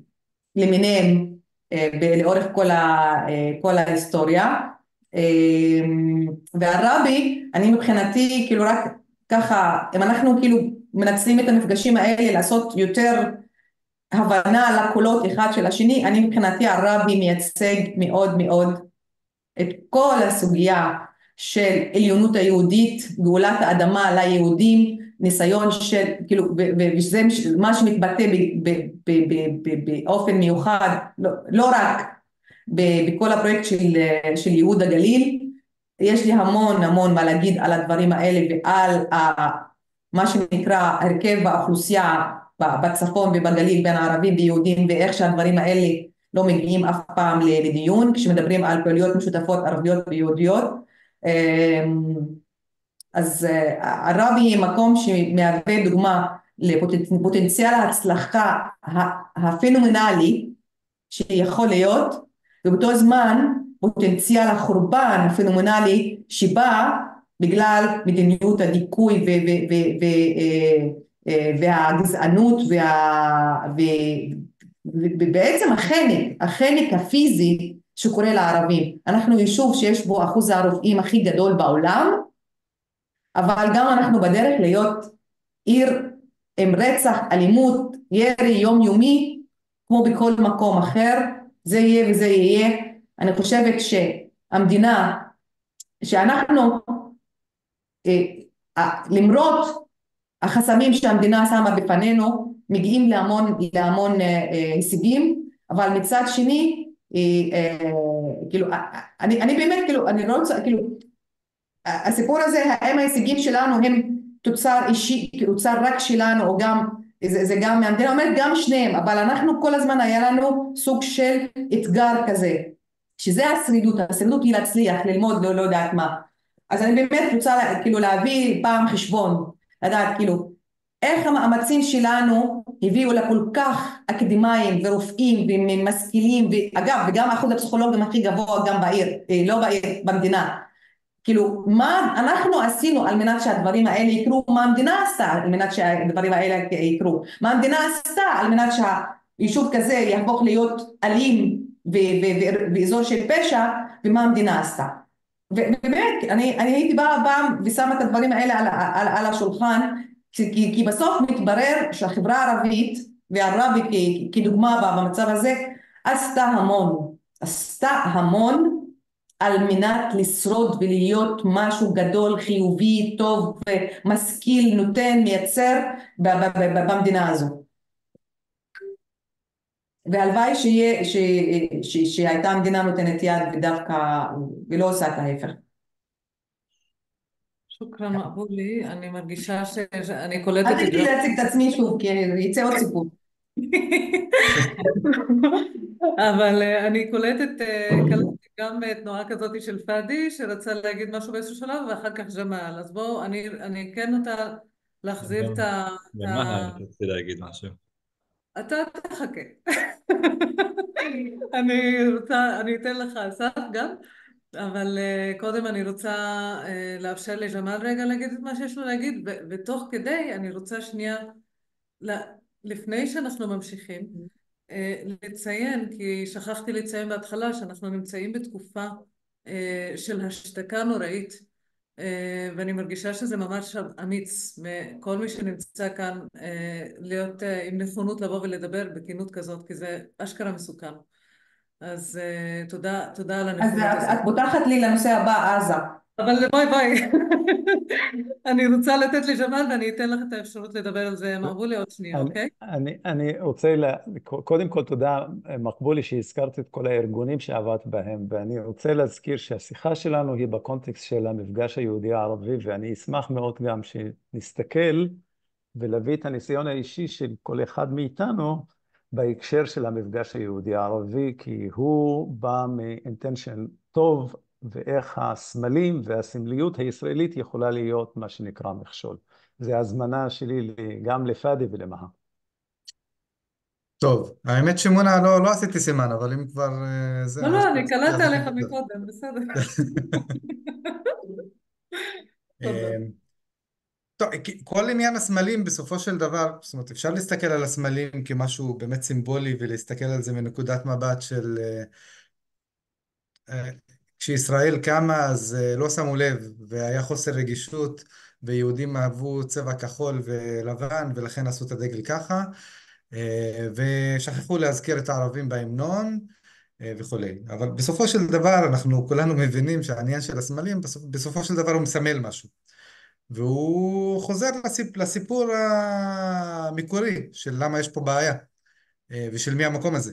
למיניהם לאורך כל, ה, כל ההיסטוריה. והרבי אני מבחינתי כאילו רק ככה אם אנחנו כאילו מנצלים את המפגשים האלה לעשות יותר הבנה לקולות אחד של השני אני מבחינתי הרבי מייצג מאוד מאוד את כל הסוגיה של עליונות היהודית גאולת האדמה ליהודים ניסיון של, כאילו, וזה מה שמתבטא באופן מיוחד, לא, לא רק בכל הפרויקט של, של ייעוד הגליל, יש לי המון המון מה להגיד על הדברים האלה ועל ה, מה שנקרא הרכב האוכלוסייה בצפון ובגליל בין הערבים ויהודים ואיך שהדברים האלה לא מגיעים אף פעם לדיון כשמדברים על פעילויות משותפות ערביות ויהודיות אמ, אז עראבי היא מקום שמהווה דוגמה לפוטנציאל ההצלחה הפנומנלי שיכול להיות ובאותו זמן פוטנציאל החורבן הפנומנלי שבא בגלל מדיניות הדיכוי והגזענות ובעצם החנק, החנק הפיזי שקורה לערבים. אנחנו יישוב שיש בו אחוז הרופאים הכי גדול בעולם, אבל גם אנחנו בדרך להיות עיר עם רצח, אלימות, ירי יומיומי, כמו בכל מקום אחר, זה יהיה וזה יהיה. אני חושבת שהמדינה, שאנחנו, אה, למרות החסמים שהמדינה שמה בפנינו, מגיעים להמון, להמון אה, אה, הישגים, אבל מצד שני, כאילו, אני, אני באמת, כאילו, אני לא רוצה, כאילו, הסיפור הזה, האם ההישגים שלנו הם תוצר אישי, תוצר רק שלנו, או גם, זה, זה גם, המדינה אומרת גם שניהם, אבל אנחנו כל הזמן היה לנו סוג של אתגר כזה, שזה השרידות, השרידות היא להצליח, ללמוד, לא, לא יודעת מה. אז אני באמת רוצה כאילו להביא פעם חשבון, לדעת כאילו, איך המאמצים שלנו הביאו לכל כך אקדמאים ורופאים ומשכילים, ואגב, וגם אחוז הפסיכולוגים הכי גבוה גם בעיר, אה, לא בעיר, במדינה. כאילו, מה אנחנו עשינו על מנת שהדברים האלה יקרו, מה המדינה עשתה על מנת שהדברים האלה יקרו, מה המדינה עשתה על מנת שהיישוב כזה יהפוך להיות אלים ואזור של פשע, ומה המדינה עשתה. ובאמת, אני, אני הייתי באה פעם ושמה את הדברים האלה על, על, על השולחן, כי, כי בסוף מתברר שהחברה הערבית, והערבי כדוגמה במצב הזה, עשתה המון, עשתה המון על מנת לשרוד ולהיות משהו גדול, חיובי, טוב, משכיל, נותן, מייצר במדינה הזו. והלוואי שיהיה, ש, ש, שהייתה המדינה נותנת יד ודווקא, ולא עושה את ההפך. שוכרן מקבולי, אני מרגישה שאני קולטת... אל תגידי להציג את עצמי שוב, כי יצא עוד סיפור. אבל אה, אני קולטת, אה, קלטתי גם תנועה כזאת של פאדי, שרצה להגיד משהו באיזשהו שלב, ואחר כך ג'מאל. אז בואו, אני כן נוטה להחזיר את ה... למה אני רציתי להגיד משהו? אתה תחכה. אני רוצה, אני אתן לך אסף גם, אבל uh, קודם אני רוצה uh, לאפשר לג'מאל רגע להגיד את מה שיש לו להגיד, ותוך כדי אני רוצה שנייה, לפני שאנחנו ממשיכים, uh, לציין, כי שכחתי לציין בהתחלה שאנחנו נמצאים בתקופה uh, של השתקה נוראית אה, ואני מרגישה שזה ממש אמיץ מכל מי שנמצא כאן אה, להיות אה, עם נכונות לבוא ולדבר בכנות כזאת, כי זה אשכרה מסוכן. אז תודה, תודה על הנכונות הזאת. אז את פותחת לי לנושא הבא, עזה. אבל בואי בואי, אני רוצה לתת לג'מאל ואני אתן לך את האפשרות לדבר על זה, מקבולי עוד שנייה, אוקיי? אני, אני רוצה, לה, קודם כל תודה מקבולי שהזכרת את כל הארגונים שעבדת בהם, ואני רוצה להזכיר שהשיחה שלנו היא בקונטקסט של המפגש היהודי הערבי, ואני אשמח מאוד גם שנסתכל ולהביא את הניסיון האישי של כל אחד מאיתנו בהקשר של המפגש היהודי הערבי, כי הוא בא מאינטנשן טוב, ואיך הסמלים והסמליות הישראלית יכולה להיות מה שנקרא מכשול. זה הזמנה שלי גם לפאדי ולמהה. טוב, האמת שמונה, לא, לא עשיתי סימן, אבל אם כבר... אה, זה, לא, לא, אני קלטתי עליך מקודם, בסדר. אמ, טוב, כל עניין הסמלים בסופו של דבר, זאת אומרת, אפשר להסתכל על הסמלים כמשהו באמת סימבולי ולהסתכל על זה מנקודת מבט של אה, אה, כשישראל קמה אז אה, לא שמו לב והיה חוסר רגישות ויהודים אהבו צבע כחול ולבן ולכן עשו את הדגל ככה אה, ושכחו להזכיר את הערבים בהמנון אה, וכולי. אבל בסופו של דבר אנחנו כולנו מבינים שהעניין של הסמלים בסופו של דבר הוא מסמל משהו. והוא חוזר לסיפ, לסיפור המקורי של למה יש פה בעיה ושל מי המקום הזה.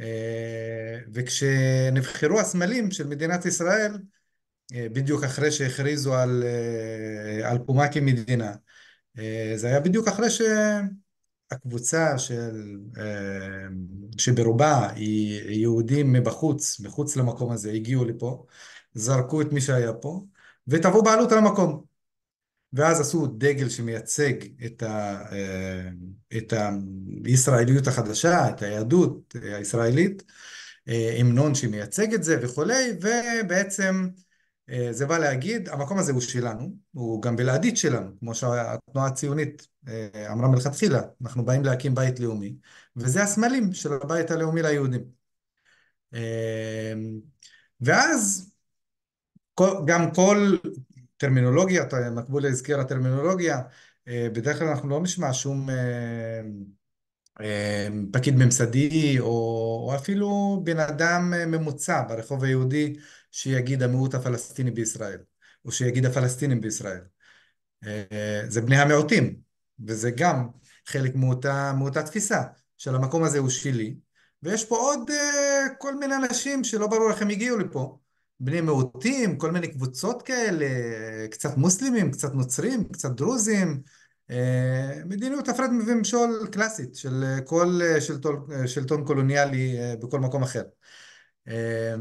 אה, וכשנבחרו הסמלים של מדינת ישראל, אה, בדיוק אחרי שהכריזו על, על קומה כמדינה, זה היה בדיוק אחרי שהקבוצה של, שברובה היא יהודים מבחוץ, מחוץ למקום הזה, הגיעו לפה, זרקו את מי שהיה פה, ותבעו בעלות על המקום. ואז עשו דגל שמייצג את, ה, אה, את הישראליות החדשה, את היהדות הישראלית, אה, המנון שמייצג את זה וכולי, ובעצם אה, זה בא להגיד, המקום הזה הוא שלנו, הוא גם בלעדית שלנו, כמו שהתנועה הציונית אמרה מלכתחילה, אנחנו באים להקים בית לאומי, וזה הסמלים של הבית הלאומי ליהודים. ואז גם כל טרמינולוגיה, מקבולה הזכירה הטרמינולוגיה, אה, בדרך כלל אנחנו לא נשמע שום אה, אה, פקיד ממסדי או, או אפילו בן אדם ממוצע ברחוב היהודי שיגיד המיעוט הפלסטיני בישראל, או שיגיד הפלסטינים בישראל. זה בני המיעוטים, וזה גם חלק מאותה, מאותה תפיסה של המקום הזה הוא שלי, ויש פה עוד כל מיני אנשים שלא ברור איך הם הגיעו לפה. בני מיעוטים, כל מיני קבוצות כאלה, קצת מוסלמים, קצת נוצרים, קצת דרוזים, אה, מדיניות הפרד ומשול קלאסית של כל שלטון, שלטון קולוניאלי אה, בכל מקום אחר. אה,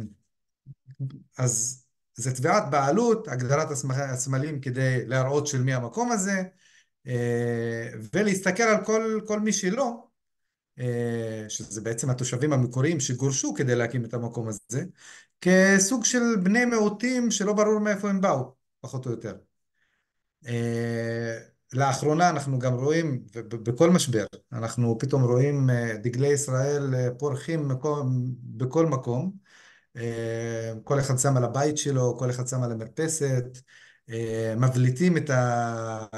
אז זה תביעת בעלות, הגדרת הסמלים כדי להראות של מי המקום הזה, ולהסתכל על כל, כל מי שלא, שזה בעצם התושבים המקוריים שגורשו כדי להקים את המקום הזה, כסוג של בני מיעוטים שלא ברור מאיפה הם באו, פחות או יותר. אה, לאחרונה אנחנו גם רואים, בכל משבר, אנחנו פתאום רואים אה, דגלי ישראל אה, פורחים בכל מקום. כל אחד שם על הבית שלו, כל אחד שם על המרפסת, מבליטים את,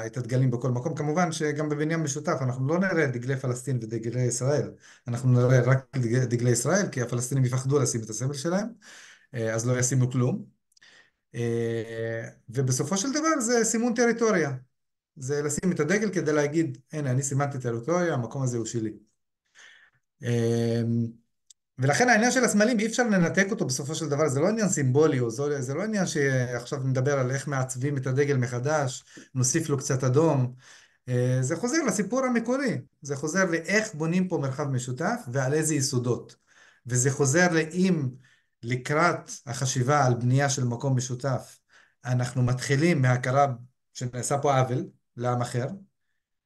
את הדגלים בכל מקום. כמובן שגם בבניין משותף אנחנו לא נראה דגלי פלסטין ודגלי ישראל, אנחנו נראה רק דגלי ישראל, כי הפלסטינים יפחדו לשים את הסמל שלהם. אה, אז לא ישימו כלום. אה, ובסופו של דבר זה סימון טריטוריה. זה לשים את הדגל כדי להגיד, הנה, אני סימנתי טריטוריה, המקום הזה הוא שלי. אה, ולכן העניין של הסמלים אי אפשר לנתק אותו בסופו של דבר, זה לא עניין סימבולי, או זה, זה לא עניין שעכשיו נדבר על איך מעצבים את הדגל מחדש, נוסיף לו קצת אדום, זה חוזר לסיפור המקורי, זה חוזר לאיך בונים פה מרחב משותף ועל איזה יסודות, וזה חוזר לאם לקראת החשיבה על בנייה של מקום משותף, אנחנו מתחילים מהכרה שנעשה פה עוול לעם אחר,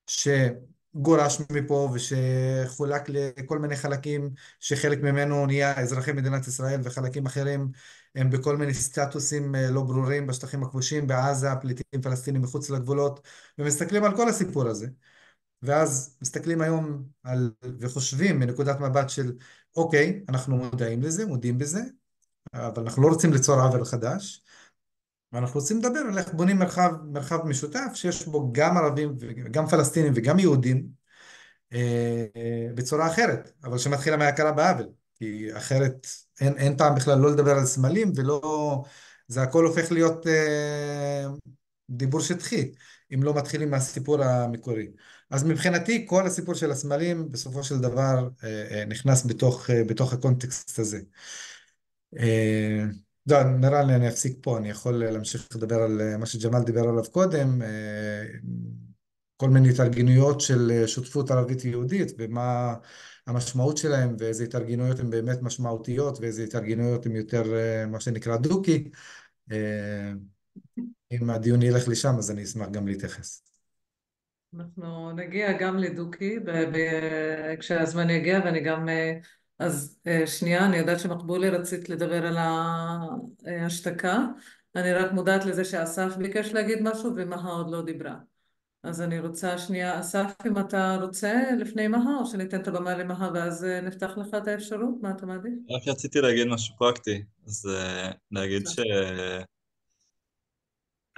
שגורש מפה ושחולק לכל מיני חלקים, שחלק ממנו נהיה אזרחי מדינת ישראל וחלקים אחרים הם בכל מיני סטטוסים אה, לא ברורים בשטחים הכבושים, בעזה, פליטים פלסטינים מחוץ לגבולות, ומסתכלים על כל הסיפור הזה. ואז מסתכלים היום על, וחושבים מנקודת מבט של אוקיי, אנחנו מודעים לזה, מודים בזה, אבל אנחנו לא רוצים ליצור עוול חדש, ואנחנו רוצים לדבר על איך בונים מרחב, מרחב משותף שיש בו גם ערבים וגם פלסטינים וגם יהודים אה, בצורה אחרת, אבל שמתחילה מהכרה בעוול, כי אחרת אין, אין טעם בכלל לא לדבר על סמלים ולא, זה הכל הופך להיות אה, דיבור שטחי, אם לא מתחילים מהסיפור המקורי. אז מבחינתי כל הסיפור של הסמלים בסופו של דבר אה, אה, נכנס בתוך, אה, בתוך הקונטקסט הזה. אה, לא, נראה לי אני אפסיק פה, אני יכול להמשיך לדבר על אה, מה שג'מאל דיבר עליו קודם, אה, כל מיני התארגנויות של שותפות ערבית יהודית ומה המשמעות שלהם ואיזה התארגנויות הן באמת משמעותיות ואיזה התארגנויות הן יותר מה שנקרא דוקי. אם הדיון ילך לשם אז אני אשמח גם להתייחס. אנחנו נגיע גם לדוקי כשהזמן יגיע ואני גם אז אה, שנייה, אני יודעת שמקבולי רצית לדבר על ההשתקה. אה, אני רק מודעת לזה שאסף ביקש להגיד משהו ומהה עוד לא דיברה. אז אני רוצה שנייה, אסף, אם אתה רוצה, לפני מהה, או שניתן את הבמה למהה ואז אה, נפתח לך את האפשרות? מה אתה מעדיף? רק רציתי להגיד משהו פרקטי, אז להגיד כן. ש...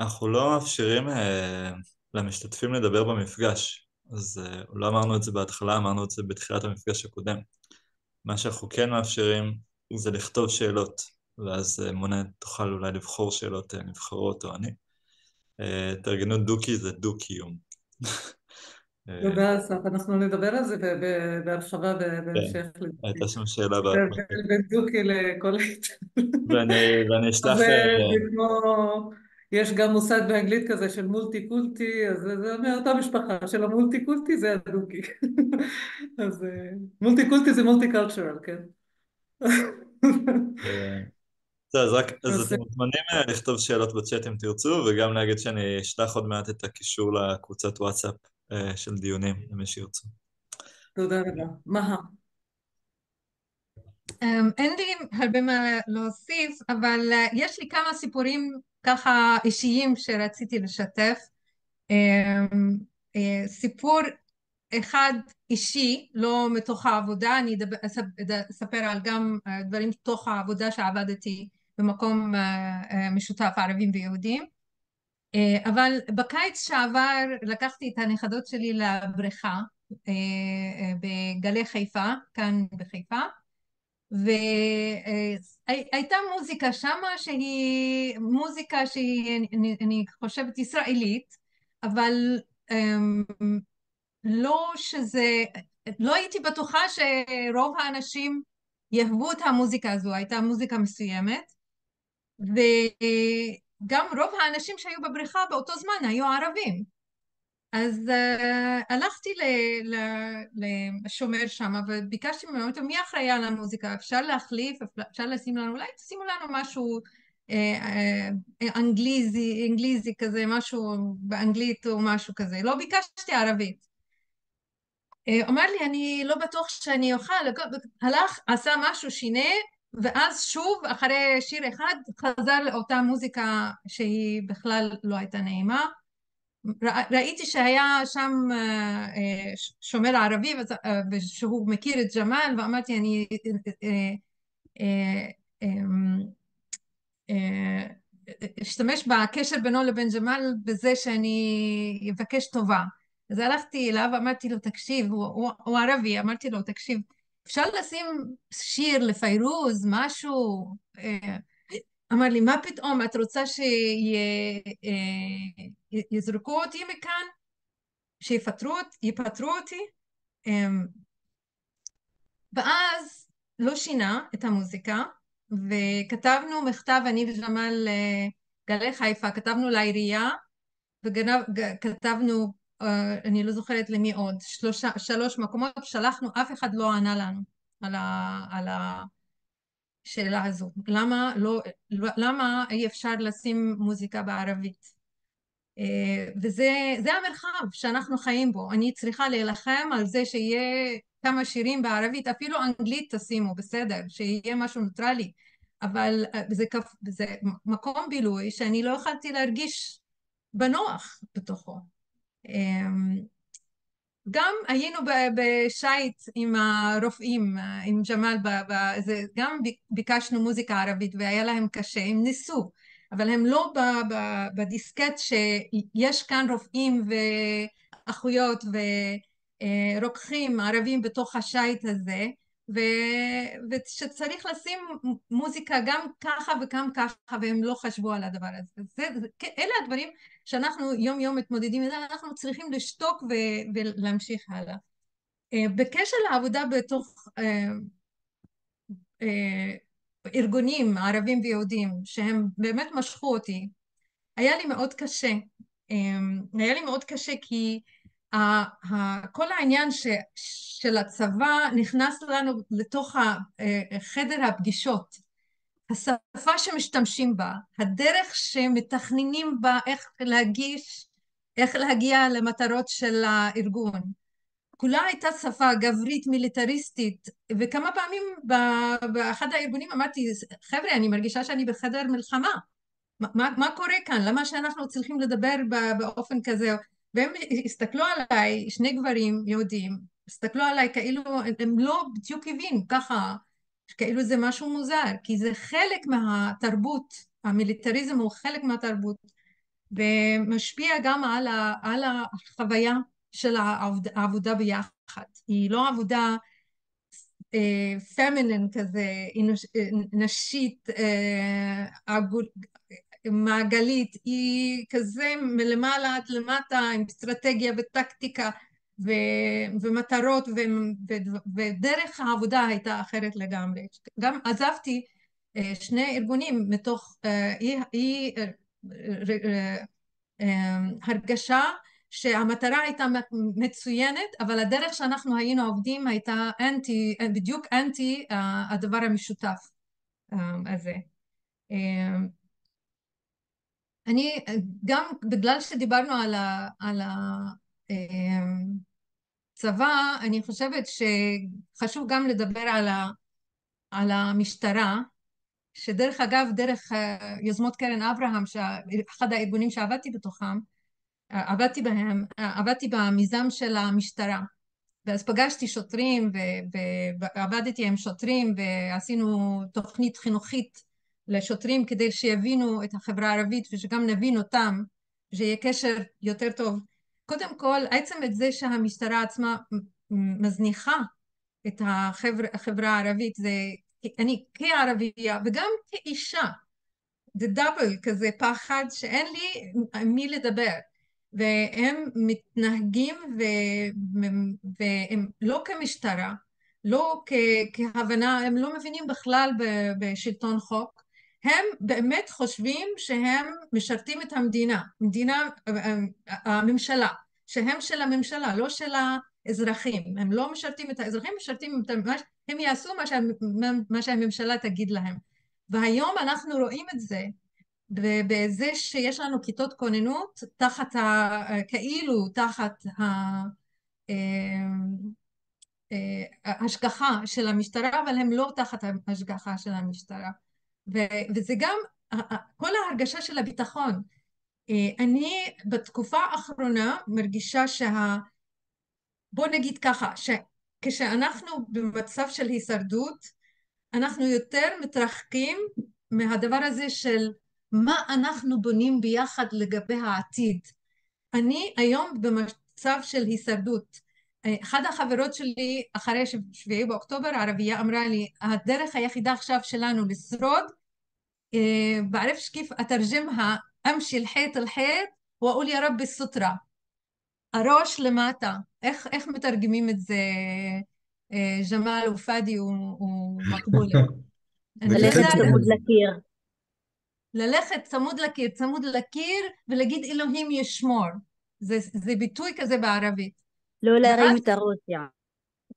אנחנו לא מאפשרים למשתתפים לדבר במפגש, אז לא אמרנו את זה בהתחלה, אמרנו את זה בתחילת המפגש הקודם. מה שאנחנו כן מאפשרים זה לכתוב שאלות, ואז אה, מונה תוכל אולי לבחור שאלות אה, נבחרות או אני. אה, תארגנו דוקי זה דו-קיום. תודה אסף, אנחנו נדבר על זה בהרחבה ב- בהמשך. הייתה שם שאלה ב... ההבדל בין דוקי לכל ואני, אשלח... זה זה כמו, יש גם מושג באנגלית כזה של מולטי קולטי, אז זה מאותה משפחה של המולטי קולטי זה הדוקי. אז אה, מולטי קולטי זה מולטי קלצ'רל, כן. אה, אז רק, אז אתם מוזמנים אה, לכתוב שאלות בצ'אט אם תרצו, וגם להגיד שאני אשלח עוד מעט את הקישור לקבוצת וואטסאפ אה, של דיונים, למי שירצו. תודה רבה. מה? אמ, אין לי הרבה מה להוסיף, אבל אה, יש לי כמה סיפורים ככה אישיים שרציתי לשתף. אמ, אה, סיפור אחד אישי, לא מתוך העבודה, אני אדבר, אספ- אספר על גם אה, דברים תוך העבודה שעבדתי במקום משותף ערבים ויהודים. אבל בקיץ שעבר לקחתי את הנכדות שלי לבריכה בגלי חיפה, כאן בחיפה, והייתה מוזיקה שמה שהיא מוזיקה שהיא, אני, אני חושבת, ישראלית, אבל אמ, לא שזה, לא הייתי בטוחה שרוב האנשים יאהבו את המוזיקה הזו, הייתה מוזיקה מסוימת, וגם רוב האנשים שהיו בבריכה באותו זמן היו ערבים. אז uh, הלכתי לשומר שם וביקשתי ממנו, אמרתי מי אחראי על המוזיקה? אפשר להחליף? אפשר לשים לנו, אולי תשימו לנו משהו אה, אה, אנגליזי, אנגליזי כזה, משהו באנגלית או משהו כזה. לא ביקשתי ערבית. אומר לי, אני לא בטוח שאני אוכל, הלך, עשה משהו, שינה, ואז שוב, אחרי שיר אחד, חזר לאותה מוזיקה שהיא בכלל לא הייתה נעימה. רא- ראיתי שהיה שם אה, אה, שומר ערבי אה, ושהוא מכיר את ג'מאל ואמרתי אני אשתמש בקשר בינו לבין ג'מאל בזה שאני אבקש טובה. אז הלכתי אליו ואמרתי לו תקשיב, הוא, הוא, הוא ערבי, אמרתי לו תקשיב, אפשר לשים שיר לפיירוז, משהו? אמר לי, מה פתאום, את רוצה שיזרקו אותי מכאן? שיפטרו אות- יפטרו אותי? אמ, ואז לא שינה את המוזיקה, וכתבנו מכתב, אני וג'מאל אה, גלי חיפה, כתבנו לעירייה, וכתבנו, אני לא זוכרת למי עוד, שלושה, שלוש מקומות, שלחנו, אף אחד לא ענה לנו על, ה, על השאלה הזו. למה, לא, למה אי אפשר לשים מוזיקה בערבית? אה, וזה זה המרחב שאנחנו חיים בו. אני צריכה להילחם על זה שיהיה כמה שירים בערבית, אפילו אנגלית תשימו, בסדר, שיהיה משהו ניטרלי, אבל אה, זה, זה מקום בילוי שאני לא יכולתי להרגיש בנוח בתוכו. אמ, גם היינו בשייט עם הרופאים, עם ג'מאל, גם ביקשנו מוזיקה ערבית והיה להם קשה, הם ניסו, אבל הם לא בדיסקט שיש כאן רופאים ואחיות ורוקחים ערבים בתוך השייט הזה, ו- ושצריך לשים מוזיקה גם ככה וגם ככה, והם לא חשבו על הדבר הזה. זה, זה, אלה הדברים שאנחנו יום יום מתמודדים איתם, אנחנו צריכים לשתוק ו- ולהמשיך הלאה. אה, בקשר לעבודה בתוך אה, אה, ארגונים ערבים ויהודים שהם באמת משכו אותי, היה לי מאוד קשה. אה, היה לי מאוד קשה כי כל העניין ש, של הצבא נכנס לנו לתוך אה, חדר הפגישות. השפה שמשתמשים בה, הדרך שמתכננים בה איך להגיש, איך להגיע למטרות של הארגון. כולה הייתה שפה גברית מיליטריסטית, וכמה פעמים באחד הארגונים אמרתי, חבר'ה, אני מרגישה שאני בחדר מלחמה. מה, מה, קורה כאן? למה שאנחנו צריכים לדבר באופן כזה? והם הסתכלו עליי, שני גברים יהודים, הסתכלו עליי כאילו הם לא בדיוק הבינו, ככה כאילו זה משהו מוזר, כי זה חלק מהתרבות, המיליטריזם הוא חלק מהתרבות, ומשפיע גם על, ה, על החוויה של העבודה, ביחד. היא לא עבודה פמינין כזה, אנוש, נשית, אה, מעגלית, היא כזה מלמעלה עד למטה עם אסטרטגיה וטקטיקה ומטרות ודרך העבודה הייתה אחרת לגמרי. גם עזבתי שני ארגונים מתוך אי הרגשה שהמטרה הייתה מצוינת, אבל הדרך שאנחנו היינו עובדים הייתה אנטי, בדיוק אנטי הדבר המשותף הזה. אני, גם בגלל שדיברנו על, ה, על הצבא, אני חושבת שחשוב גם לדבר על, ה, על המשטרה, שדרך אגב, דרך יוזמות קרן אברהם, אחד הארגונים שעבדתי בתוכם, עבדתי בהם, עבדתי במיזם של המשטרה. ואז פגשתי שוטרים ועבדתי עם שוטרים ועשינו תוכנית חינוכית לשוטרים כדי שיבינו את החברה הערבית ושגם נבין אותם, שיהיה קשר יותר טוב. קודם כל, עצם את זה שהמשטרה עצמה מזניחה את החבר, החברה הערבית, זה אני כערבייה וגם כאישה, זה דאבל כזה פחד שאין לי מי לדבר. והם מתנהגים. והם לא כמשטרה, לא. כהבנה, הם לא מבינים בכלל בשלטון חוק, הם באמת חושבים שהם משרתים את המדינה, מדינה, הממשלה, שהם של הממשלה, לא של האזרחים, הם לא משרתים את האזרחים, משרתים את... הם יעשו מה, שה... מה שהממשלה תגיד להם. והיום אנחנו רואים את זה ובזה שיש לנו כיתות כוננות תחת ה... כאילו תחת ה... אה, אה, של המשטרה, אבל הם לא תחת ההשגחה של המשטרה. ו... וזה גם כל ההרגשה של הביטחון. אה, אני בתקופה האחרונה מרגישה שה... בוא נגיד ככה, שכשאנחנו במצב של הישרדות, אנחנו יותר מתרחקים מהדבר הזה של מה אנחנו בונים ביחד לגבי העתיד. אני היום במצב של הישרדות. אחת החברות שלי אחרי שביעי באוקטובר, הערבייה אמרה לי, הדרך היחידה עכשיו שלנו לשרוד, אה, בערב שקיף אתרגם אמשי אל-חייט אל-חייט, ואול יא רבי סוטרה. הראש למטה, איך, איך מתרגמים את זה אה, ג'מאל ופאדי ומקבולה? ללכת צמוד לקיר. ללכת צמוד לקיר, צמוד לקיר ולהגיד אלוהים ישמור. זה, זה ביטוי כזה בערבית. לא להרים את הראש, יא.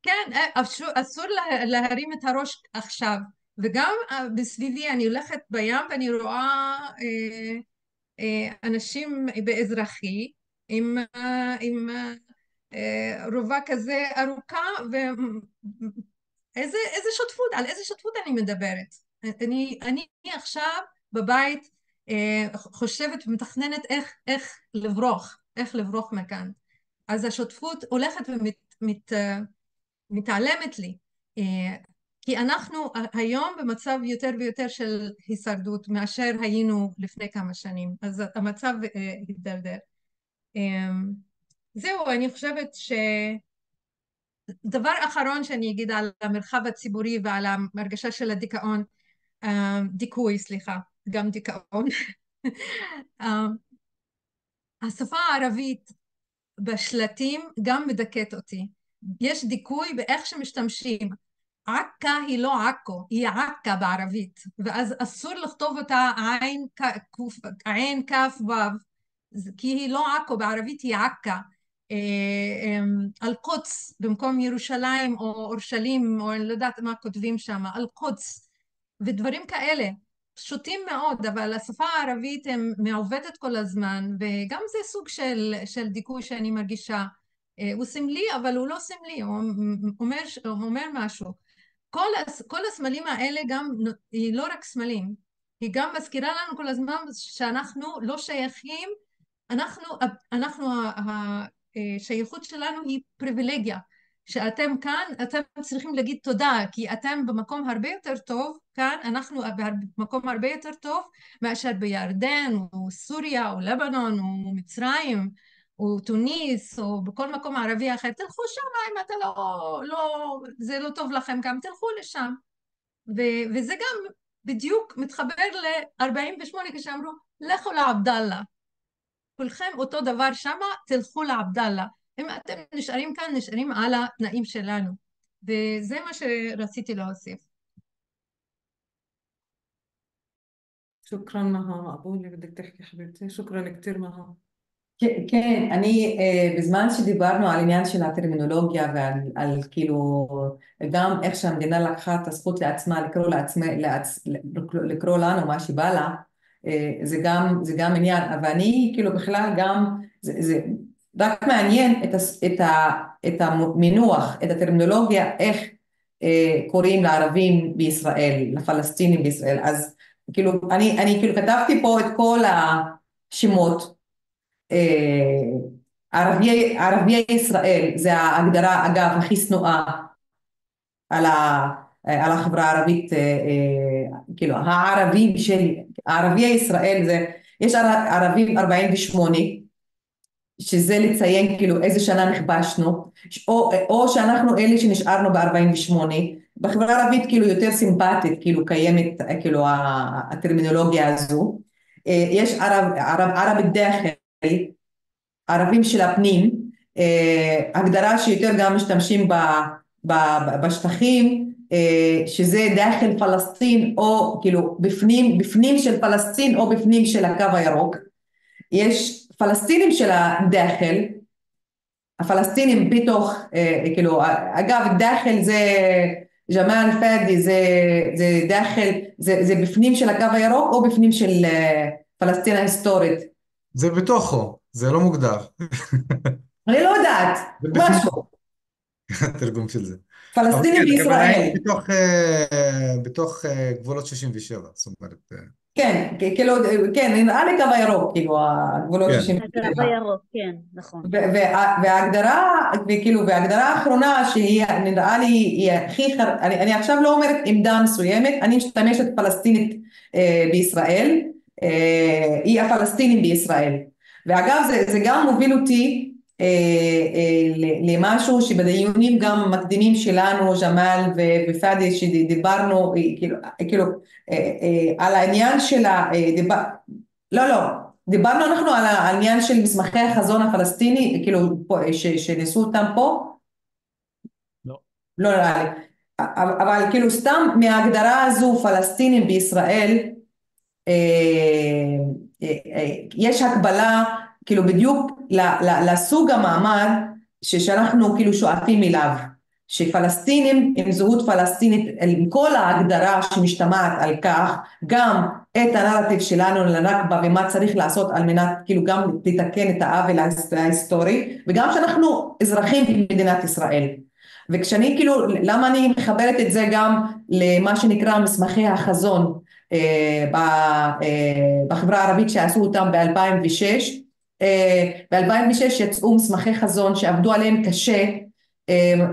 כן, אה, אסור, אסור לה, להרים את הראש עכשיו. וגם אה, בסביבי אני הולכת בים ואני רואה אה, אה, אנשים באזרחי עם, אה, עם אה, רובה כזה ארוכה ואיזה איזה שותפות, על איזה שותפות אני מדברת? אני, אני עכשיו בבית אה, חושבת ומתכננת איך, איך לברוח, איך לברוח מכאן. אז השותפות הולכת ומתעלמת ומת, לי. אה, כי אנחנו היום במצב יותר ויותר של הישרדות מאשר היינו לפני כמה שנים, אז המצב אה, הידרדר. זהו, אני חושבת ש... דבר אחרון שאני אגיד על המרחב הציבורי ועל ההרגשה של הדיכאון, דיכוי, סליחה. גם דיכאון. אה, השפה הערבית בשלטים גם מדכאת אותי. יש דיכוי באיך שמשתמשים. עכא היא לא עכו, היא עכא בערבית, ואז אסור לכתוב אותה עין, עין כף וו, כי היא לא עכו, בערבית היא עכא. אה, אמ, אל-קודס במקום ירושלים או אורשלים, או אני לא יודעת מה כותבים שם, אל-קודס, ודברים כאלה. פשוטים מאוד, אבל השפה הערבית הם מעובדת כל הזמן, וגם זה סוג של, של דיכוי שאני מרגישה. אה, הוא סמלי, אבל הוא לא סמלי, הוא אומר, הוא אומר משהו. כל, כל הסמלים האלה גם, היא לא רק סמלים, היא גם מזכירה לנו כל הזמן שאנחנו לא שייכים, אנחנו, אנחנו, השייכות שלנו היא פריבילגיה. שאתם כאן, אתם צריכים להגיד תודה, כי אתם במקום הרבה יותר טוב, כאן אנחנו במקום הרבה יותר טוב מאשר בירדן, או סוריה, או לבנון, או מצרים, או תוניס, או בכל מקום ערבי אחר. תלכו שם אם אתה לא, לא, זה לא טוב לכם גם, תלכו לשם. ו, וזה גם בדיוק מתחבר ל-48 כשאמרו, לכו לעבדאללה. כולכם אותו דבר שמה, תלכו לעבדאללה. אם אתם נשארים כאן, נשארים על התנאים שלנו. וזה מה שרציתי להוסיף. شكرا مها مقبولة بدك تحكي حبيبتي شكرا كثير مها כן, אני בזמן שדיברנו על עניין של הטרמינולוגיה ועל על, כאילו גם איך שהמדינה לקחה את הזכות לעצמה לקרוא לעצמה, לעצ, לקרוא לנו מה שבא לה, זה גם, זה גם עניין, אבל אני כאילו בכלל גם, זה, זה רק מעניין את, את, ה, את המינוח, את הטרמינולוגיה, איך קוראים לערבים בישראל, לפלסטינים בישראל, אז כאילו אני, אני כאילו כתבתי פה את כל השמות ערביי, ערביי ישראל זה ההגדרה אגב הכי שנואה על, ה, על החברה הערבית כאילו הערבים של ערביי ישראל זה יש ערבים 48 שזה לציין כאילו איזה שנה נכבשנו או, או שאנחנו אלה שנשארנו ב-48 בחברה הערבית כאילו יותר סימפטית כאילו קיימת כאילו הטרמינולוגיה הזו יש ערב, ערב, ערב דאחל ערבים של הפנים, הגדרה שיותר גם משתמשים ב, ב, בשטחים, שזה דאחל פלסטין או כאילו בפנים, בפנים של פלסטין או בפנים של הקו הירוק. יש פלסטינים של הדאחל, הפלסטינים בתוך, כאילו, אגב דאחל זה ג'מאל פאדי, זה, זה דאחל, זה, זה בפנים של הקו הירוק או בפנים של פלסטין ההיסטורית? זה בתוכו. זה לא מוגדר. אני לא יודעת, משהו. התרגום של זה. פלסטינים כן, בישראל. בתוך, אה, אה, גבולות 67, זאת אומרת. כן, כאילו, כן, נראה לי קו הירוק, כאילו, הגבולות כן. 67. הקו הירוק, כן, נכון. וההגדרה, וכאילו, וההגדרה האחרונה שהיא נראה לי, היא הכי חר... אני, אני עכשיו לא אומרת עמדה מסוימת, אני משתמשת פלסטינית אה, בישראל, אה, היא הפלסטינים בישראל. ואגב זה, זה גם מוביל אותי למשהו שבדיונים גם מקדימים שלנו, ג'מאל ופאדי, שדיברנו כאילו, כאילו אה, אה, על העניין של ה... אה, לא, לא, דיברנו אנחנו על העניין של מסמכי החזון הפלסטיני, כאילו, פה, ש, שנשאו אותם פה? לא. לא נראה לי. אבל, כאילו סתם מההגדרה הזו פלסטינים בישראל אה, יש הקבלה כאילו בדיוק לסוג המעמד שאנחנו כאילו שואפים אליו שפלסטינים עם זהות פלסטינית עם כל ההגדרה שמשתמעת על כך גם את הנרטיב שלנו לנכבה ומה צריך לעשות על מנת כאילו גם לתקן את העוול ההיסטורי וגם שאנחנו אזרחים במדינת ישראל וכשאני כאילו למה אני מחברת את זה גם למה שנקרא מסמכי החזון בחברה הערבית שעשו אותם ב-2006. ב-2006 יצאו מסמכי חזון שעבדו עליהם קשה,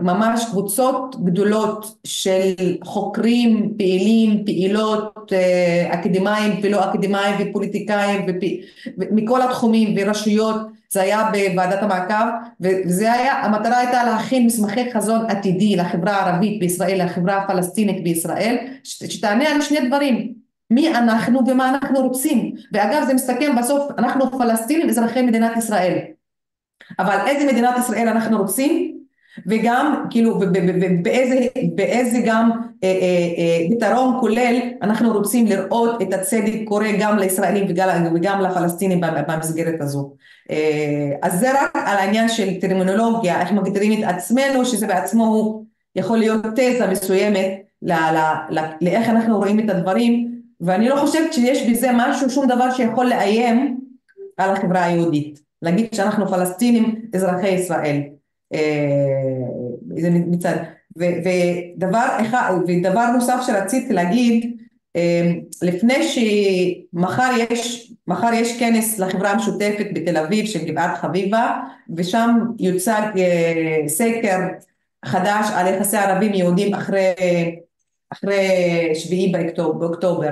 ממש קבוצות גדולות של חוקרים, פעילים, פעילות, אקדמאים ולא אקדמאים ופוליטיקאים מכל התחומים ורשויות, זה היה בוועדת המעקב וזה היה, המטרה הייתה להכין מסמכי חזון עתידי לחברה הערבית בישראל, לחברה הפלסטינית בישראל, שתענה על שני דברים מי אנחנו ומה אנחנו רוצים. ואגב זה מסתכם בסוף אנחנו פלסטינים אזרחי מדינת ישראל. אבל איזה מדינת ישראל אנחנו רוצים? וגם כאילו ובאיזה באיזה גם אה, אה, פתרון כולל אנחנו רוצים לראות את הצדק קורה גם לישראלים וגם, וגם לפלסטינים במסגרת הזו. אה, אז זה רק על העניין של טרמינולוגיה איך מגדירים את עצמנו שזה בעצמו הוא יכול להיות תזה מסוימת לאיך אנחנו רואים את הדברים ואני לא חושבת שיש בזה משהו, שום דבר שיכול לאיים על החברה היהודית. להגיד שאנחנו פלסטינים אזרחי ישראל. זה מצד... ודבר אחד, ודבר נוסף שרציתי להגיד, לפני שמחר יש, מחר יש כנס לחברה המשותפת בתל אביב של גבעת חביבה, ושם יוצג סקר חדש על יחסי ערבים יהודים אחרי אחרי שביעי באוקטובר.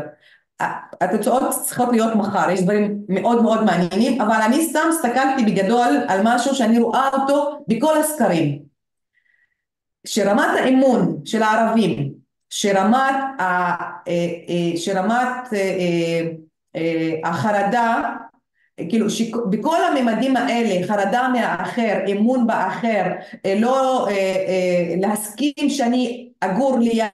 התוצאות צריכות להיות מחר, יש דברים מאוד מאוד מעניינים, אבל אני סתם הסתכלתי בגדול על משהו שאני רואה אותו בכל הסקרים. שרמת האמון של הערבים שרמת, ה, שרמת החרדה, כאילו בכל הממדים האלה, חרדה מהאחר, אמון באחר, לא להסכים שאני אגור ליד,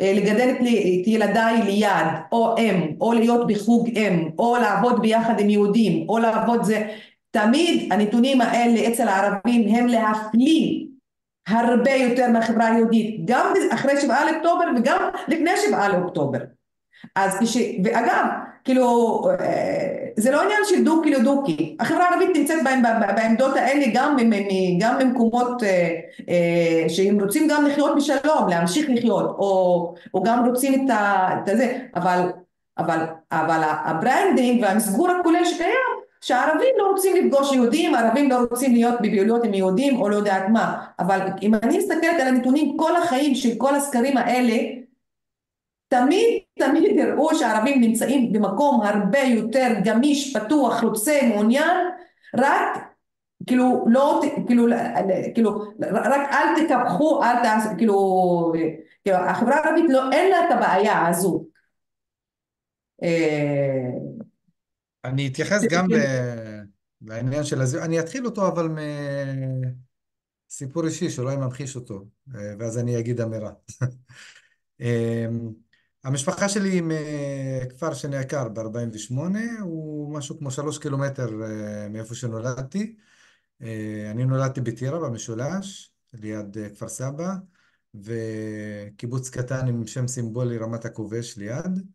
לגדל את ילדיי ליד, או אם, או להיות בחוג אם, או לעבוד ביחד עם יהודים, או לעבוד זה, תמיד הנתונים האלה אצל הערבים הם להפליא הרבה יותר מהחברה היהודית, גם אחרי שבעה לאוקטובר וגם לפני שבעה לאוקטובר. אז כש... ואגב, כאילו, זה לא עניין של דוקי לדוקי, החברה הערבית נמצאת בעמדות האלה גם, גם במקומות שהם רוצים גם לחיות בשלום, להמשיך לחיות, או, או גם רוצים את, ה, את זה, אבל, אבל, אבל ה branding והמסגור הכולל שקיים שהערבים לא רוצים לפגוש יהודים, הערבים לא רוצים להיות בפעילויות עם יהודים או לא יודעת מה, אבל אם אני מסתכלת על הנתונים כל החיים של כל הסקרים האלה, תמיד תמיד יראו שהערבים נמצאים במקום הרבה יותר גמיש, פתוח, רוצה, מעוניין, רק כאילו לא, כאילו, כאילו רק אל תקפחו, אל תעשו, כאילו, כאילו החברה הערבית לא, אין לה את הבעיה הזו. אני אתייחס גם לעניין של הזיהוי, אני אתחיל אותו אבל מסיפור אישי שאולי ממחיש אותו, ואז אני אגיד אמירה. המשפחה שלי מכפר שנעקר ב-48, הוא משהו כמו שלוש קילומטר מאיפה שנולדתי. אני נולדתי בטירה במשולש, ליד כפר סבא, וקיבוץ קטן עם שם סימבולי רמת הכובש ליד.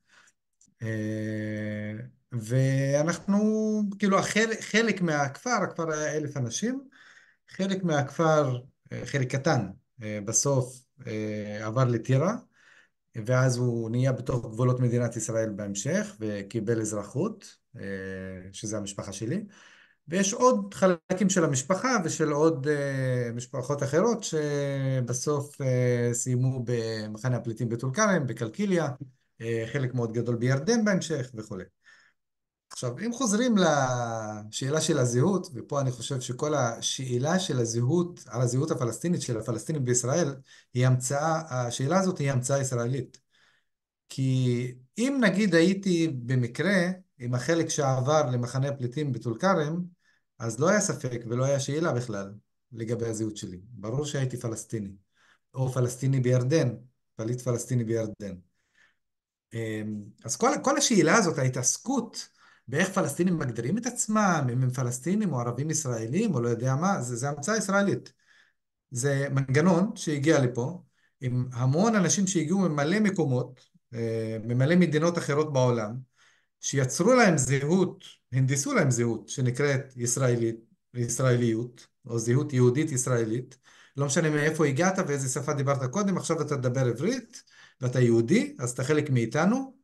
ואנחנו, כאילו החלק, חלק מהכפר, הכפר היה אלף אנשים, חלק מהכפר, חלק קטן, בסוף עבר לטירה, ואז הוא נהיה בתוך גבולות מדינת ישראל בהמשך, וקיבל אזרחות, שזה המשפחה שלי. ויש עוד חלקים של המשפחה ושל עוד משפחות אחרות שבסוף סיימו במחנה הפליטים בטול כרם, בקלקיליה, חלק מאוד גדול בירדן בהמשך וכולי. עכשיו, אם חוזרים לשאלה של הזהות, ופה אני חושב שכל השאלה של הזהות, על הזהות הפלסטינית של הפלסטינים בישראל, היא המצאה, השאלה הזאת היא המצאה ישראלית. כי אם נגיד הייתי במקרה עם החלק שעבר למחנה הפליטים בטול כרם, אז לא היה ספק ולא היה שאלה בכלל לגבי הזהות שלי. ברור שהייתי פלסטיני, או פלסטיני בירדן, פליט פלסטיני בירדן. אמ, אז כל, כל השאלה הזאת, ההתעסקות באיך פלסטינים מגדירים את עצמם, אם הם פלסטינים או ערבים ישראלים או לא יודע מה, זה, זה המצאה ישראלית. זה מנגנון שהגיע לפה עם המון אנשים שהגיעו ממלא מקומות, אה, ממלא מדינות אחרות בעולם, שיצרו להם זהות, הנדסו להם זהות שנקראת ישראלית, ישראליות, או זהות יהודית ישראלית. לא משנה מאיפה הגעת ואיזה שפה דיברת קודם, עכשיו אתה תדבר עברית ואתה יהודי, אז אתה חלק מאיתנו,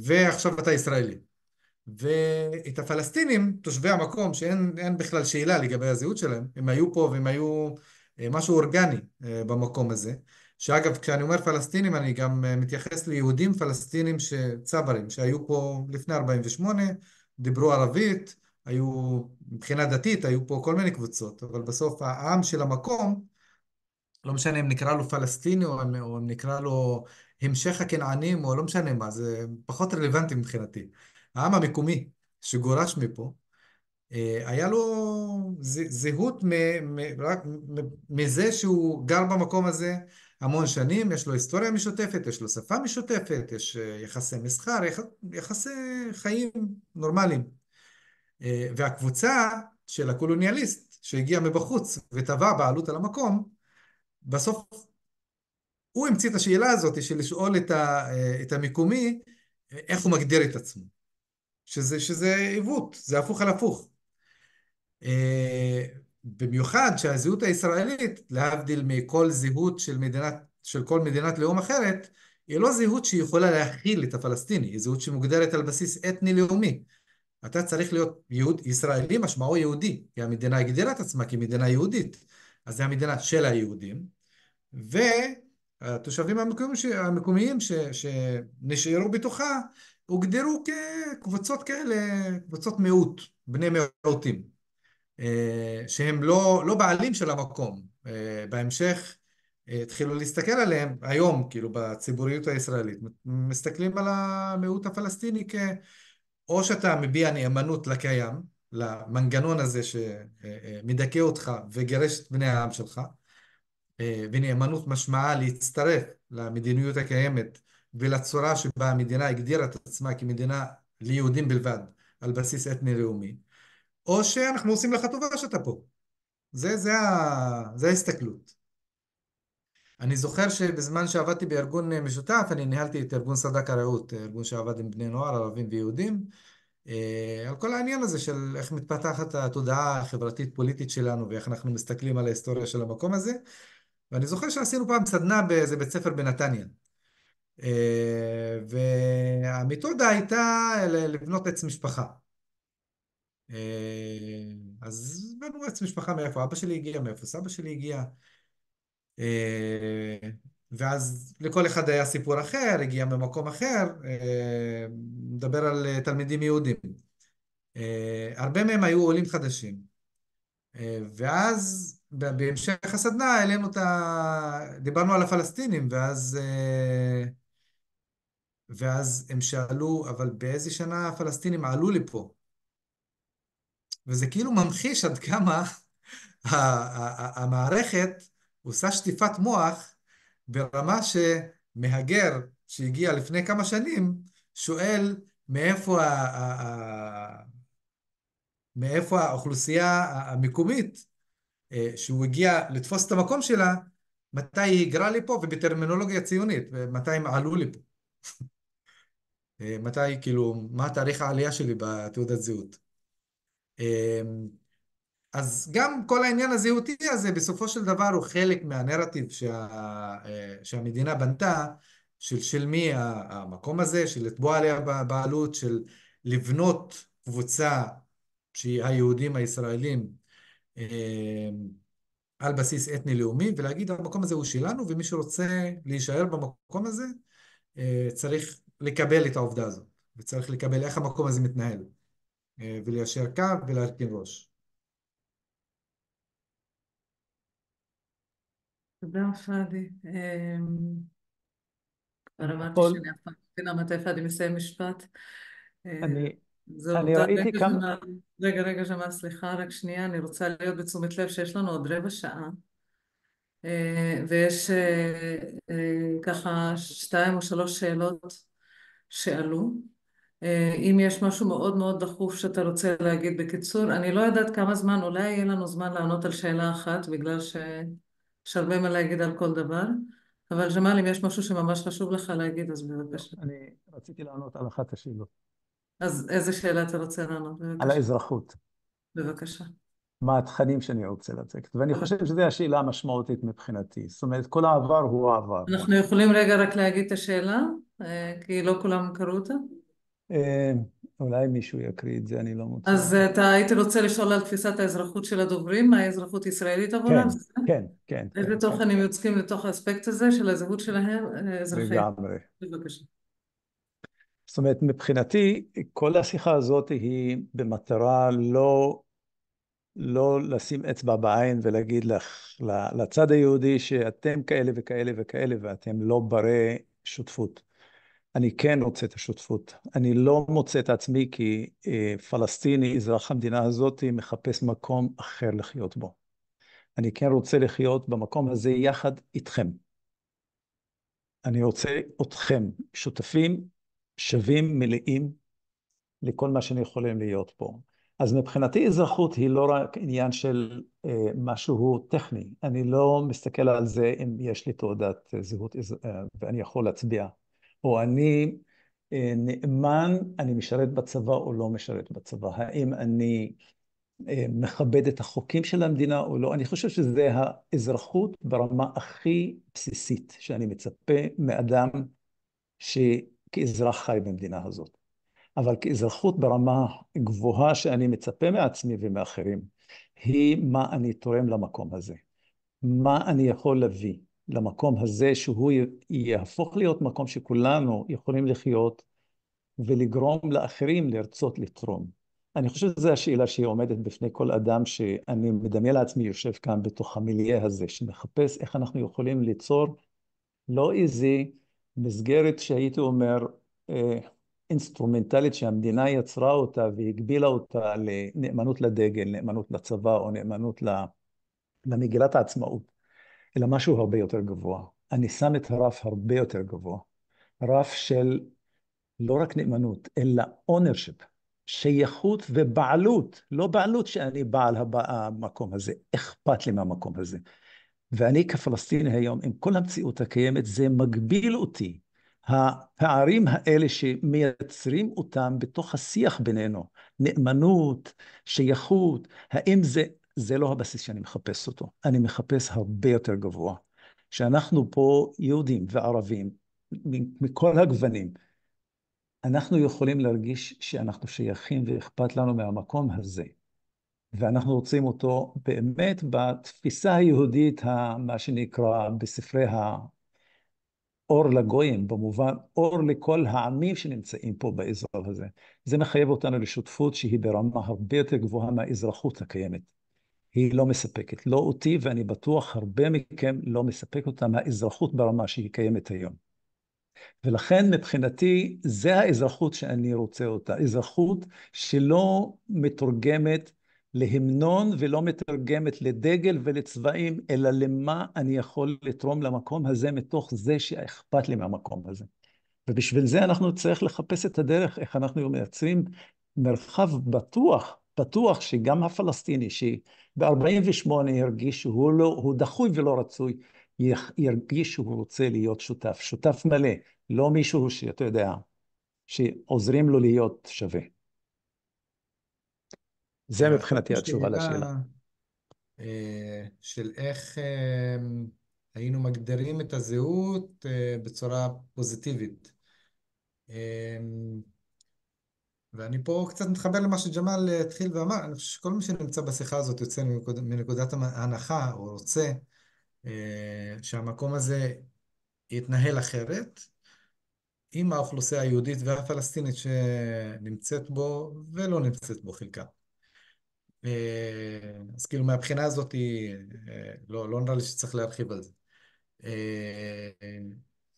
ועכשיו אתה ישראלי. ואת הפלסטינים, תושבי המקום, שאין בכלל שאלה לגבי הזהות שלהם, הם היו פה והם היו אה, משהו אורגני אה, במקום הזה. שאגב, כשאני אומר פלסטינים, אני גם מתייחס ליהודים פלסטינים צברים, שהיו פה לפני 48', דיברו ערבית, היו, מבחינה דתית, היו פה כל מיני קבוצות, אבל בסוף העם של המקום, לא משנה אם נקרא לו פלסטיני או אם נקרא לו המשך הכנענים, או לא משנה מה, זה פחות רלוונטי מבחינתי. העם המקומי שגורש מפה, אה, היה לו זהות מזה שהוא גר במקום הזה המון שנים, יש לו היסטוריה משותפת, יש לו שפה משותפת, יש אה, יחסי מסחר, יחסי חיים נורמליים. אה, והקבוצה של הקולוניאליסט שהגיע מבחוץ וטבע בעלות על המקום, בסוף הוא המציא את השאלה הזאת של לשאול את, ה, את המקומי איך הוא מגדיר את עצמו. שזה, שזה עיוות, זה הפוך על הפוך. אה, במיוחד שהזהות הישראלית, להבדיל מכל זהות של, מדינת, של כל מדינת לאום אחרת, היא לא זהות שיכולה להכיל את הפלסטיני, היא זהות שמוגדרת על בסיס אתני-לאומי. אתה צריך להיות יהוד, ישראלי, משמעו יהודי, כי המדינה הגדירה את עצמה כמדינה יהודית, אז זה המדינה של היהודים, ו... התושבים המקומיים, המקומיים ש, שנשארו בתוכה הוגדרו כקבוצות כאלה, קבוצות מיעוט, בני מיעוטים, אה, שהם לא, לא בעלים של המקום. אה, בהמשך התחילו להסתכל עליהם היום, כאילו בציבוריות הישראלית, מסתכלים על המיעוט הפלסטיני כ... או שאתה מביע נאמנות לקיים, למנגנון הזה שמדכא אותך וגירש את בני העם שלך, ונאמנות משמעה להצטרף למדיניות הקיימת ולצורה שבה המדינה הגדירה את עצמה כמדינה ליהודים בלבד, על בסיס אתני-לאומי, או שאנחנו עושים לך טובה שאתה פה. זה, זה, ה, זה ההסתכלות. אני זוכר שבזמן שעבדתי בארגון משותף, אני ניהלתי את ארגון סדק הרעות, ארגון שעבד עם בני נוער, ערבים ויהודים, אה, על כל העניין הזה של איך מתפתחת התודעה החברתית-פוליטית שלנו ואיך אנחנו מסתכלים על ההיסטוריה של המקום הזה. ואני זוכר שעשינו פעם סדנה באיזה בית ספר בנתניה. אה, והמתודה הייתה לבנות עץ משפחה. אה, אז בנו עץ משפחה מאיפה אבא שלי הגיע, מאיפה סבא שלי הגיע. אה, ואז לכל אחד היה סיפור אחר, הגיע ממקום אחר, מדבר על תלמידים יהודים. הרבה מהם היו עולים חדשים. ואז בהמשך הסדנה העלינו את ה... דיברנו על הפלסטינים, ואז, ואז הם שאלו, אבל באיזה שנה הפלסטינים עלו לפה? וזה כאילו ממחיש עד כמה המערכת עושה שטיפת מוח ברמה שמהגר שהגיע לפני כמה שנים שואל מאיפה. מאיפה האוכלוסייה המקומית אה, שהוא הגיע לתפוס את המקום שלה, מתי היא היגרה לפה ובטרמינולוגיה ציונית, ומתי הם עלו לפה. אה, מתי, כאילו, מה תאריך העלייה שלי בתעודת זהות. אה, אז גם כל העניין הזהותי הזה בסופו של דבר הוא חלק מהנרטיב שה, שהמדינה בנתה, של, של מי המקום הזה, של לתבוע עליה בעלות, של לבנות קבוצה שהיא היהודים הישראלים על בסיס אתני-לאומי, ולהגיד המקום הזה הוא שלנו, ומי שרוצה להישאר במקום הזה צריך לקבל את העובדה הזאת, וצריך לקבל איך המקום הזה מתנהל, וליישר קו ולהרכין ראש. תודה, פאדי. כבר אמרתי שאני אף פעם לא מבינה מתי פאדי מסיים משפט. אני אני ראיתי כמה... רגע, רגע, ז'מאל, סליחה, רק שנייה, אני רוצה להיות בתשומת לב שיש לנו עוד רבע שעה, אה, ויש אה, אה, ככה שתיים או שלוש שאלות שעלו. אם יש משהו מאוד מאוד דחוף שאתה רוצה להגיד בקיצור, אני לא יודעת כמה זמן, אולי יהיה לנו זמן לענות על שאלה אחת, בגלל שיש הרבה מה להגיד על כל דבר. אבל ג'מאל, אם יש משהו שממש חשוב לך להגיד, אז בבקשה. אני רציתי לענות על אחת השאלות. אז איזה שאלה אתה רוצה לענות? על האזרחות. בבקשה. מה התכנים שאני רוצה לצקת, ואני חושב שזו השאלה המשמעותית מבחינתי. זאת אומרת, כל העבר הוא העבר. אנחנו יכולים רגע רק להגיד את השאלה? אה, כי לא כולם קראו אותה? אה, אולי מישהו יקריא את זה, אני לא מוצא. אז אתה היית רוצה לשאול על תפיסת האזרחות של הדוברים, מה האזרחות ישראלית עבורם? כן, כן, כן. איזה תוכן הם יוצקים לתוך האספקט הזה של הזהות שלהם, אה, אזרחים? לגמרי. בבקשה. זאת אומרת, מבחינתי, כל השיחה הזאת היא במטרה לא, לא לשים אצבע בעין ולהגיד לך, לצד היהודי שאתם כאלה וכאלה וכאלה ואתם לא ברי שותפות. אני כן רוצה את השותפות. אני לא מוצא את עצמי כפלסטיני, אזרח המדינה הזאת, מחפש מקום אחר לחיות בו. אני כן רוצה לחיות במקום הזה יחד איתכם. אני רוצה אתכם שותפים שווים, מלאים לכל מה שהם יכולים להיות פה. אז מבחינתי אזרחות היא לא רק עניין של אה, משהו טכני. אני לא מסתכל על זה אם יש לי תעודת זהות אה, ואני יכול להצביע. או אני אה, נאמן, אני משרת בצבא או לא משרת בצבא. האם אני אה, מכבד את החוקים של המדינה או לא. אני חושב שזה האזרחות ברמה הכי בסיסית שאני מצפה מאדם ש... כאזרח חי במדינה הזאת. אבל כאזרחות ברמה גבוהה שאני מצפה מעצמי ומאחרים, היא מה אני תורם למקום הזה. מה אני יכול להביא למקום הזה שהוא יהפוך להיות מקום שכולנו יכולים לחיות ולגרום לאחרים לרצות לתרום. אני חושב שזו השאלה שהיא עומדת בפני כל אדם שאני מדמיין לעצמי יושב כאן בתוך המיליה הזה, שמחפש איך אנחנו יכולים ליצור לא איזי מסגרת שהייתי אומר אה, אינסטרומנטלית שהמדינה יצרה אותה והגבילה אותה לנאמנות לדגל, נאמנות לצבא או נאמנות למגילת העצמאות, אלא משהו הרבה יותר גבוה. אני שם את הרף הרבה יותר גבוה. רף של לא רק נאמנות, אלא ownership, שייכות ובעלות, לא בעלות שאני בעל המקום הזה, אכפת לי מהמקום הזה. ואני כפלסטיני היום, עם כל המציאות הקיימת, זה מגביל אותי. הפערים האלה שמייצרים אותם בתוך השיח בינינו, נאמנות, שייכות, האם זה, זה לא הבסיס שאני מחפש אותו, אני מחפש הרבה יותר גבוה. שאנחנו פה יהודים וערבים, מכל הגוונים, אנחנו יכולים להרגיש שאנחנו שייכים ואכפת לנו מהמקום הזה. ואנחנו רוצים אותו באמת בתפיסה היהודית, מה שנקרא בספרי האור לגויים, במובן אור לכל העמים שנמצאים פה באזור הזה. זה מחייב אותנו לשותפות שהיא ברמה הרבה יותר גבוהה מהאזרחות הקיימת. היא לא מספקת, לא אותי, ואני בטוח הרבה מכם לא מספק אותה מהאזרחות ברמה שהיא קיימת היום. ולכן מבחינתי זה האזרחות שאני רוצה אותה, אזרחות שלא מתורגמת להמנון ולא מתרגמת לדגל ולצבעים, אלא למה אני יכול לתרום למקום הזה מתוך זה שאכפת לי מהמקום הזה. ובשביל זה אנחנו נצטרך לחפש את הדרך, איך אנחנו מייצרים מרחב בטוח, בטוח שגם הפלסטיני, שב-48 הרגיש שהוא לא, הוא דחוי ולא רצוי, ירגיש שהוא רוצה להיות שותף, שותף מלא, לא מישהו שאתה יודע, שעוזרים לו להיות שווה. זה מבחינתי התשובה לשאלה. אה, של איך אה, היינו מגדירים את הזהות אה, בצורה פוזיטיבית. ואני פה קצת מתחבר למה שג'מאל התחיל ואמר, אני חושב שכל מי שנמצא בשיחה הזאת יוצא מנקודת ההנחה, או רוצה, שהמקום הזה יתנהל אחרת, עם האוכלוסייה היהודית והפלסטינית שנמצאת בו ולא נמצאת בו חלקה. אה, אז כאילו מהבחינה הזאת אה, לא, לא נראה לי שצריך להרחיב על זה. אה,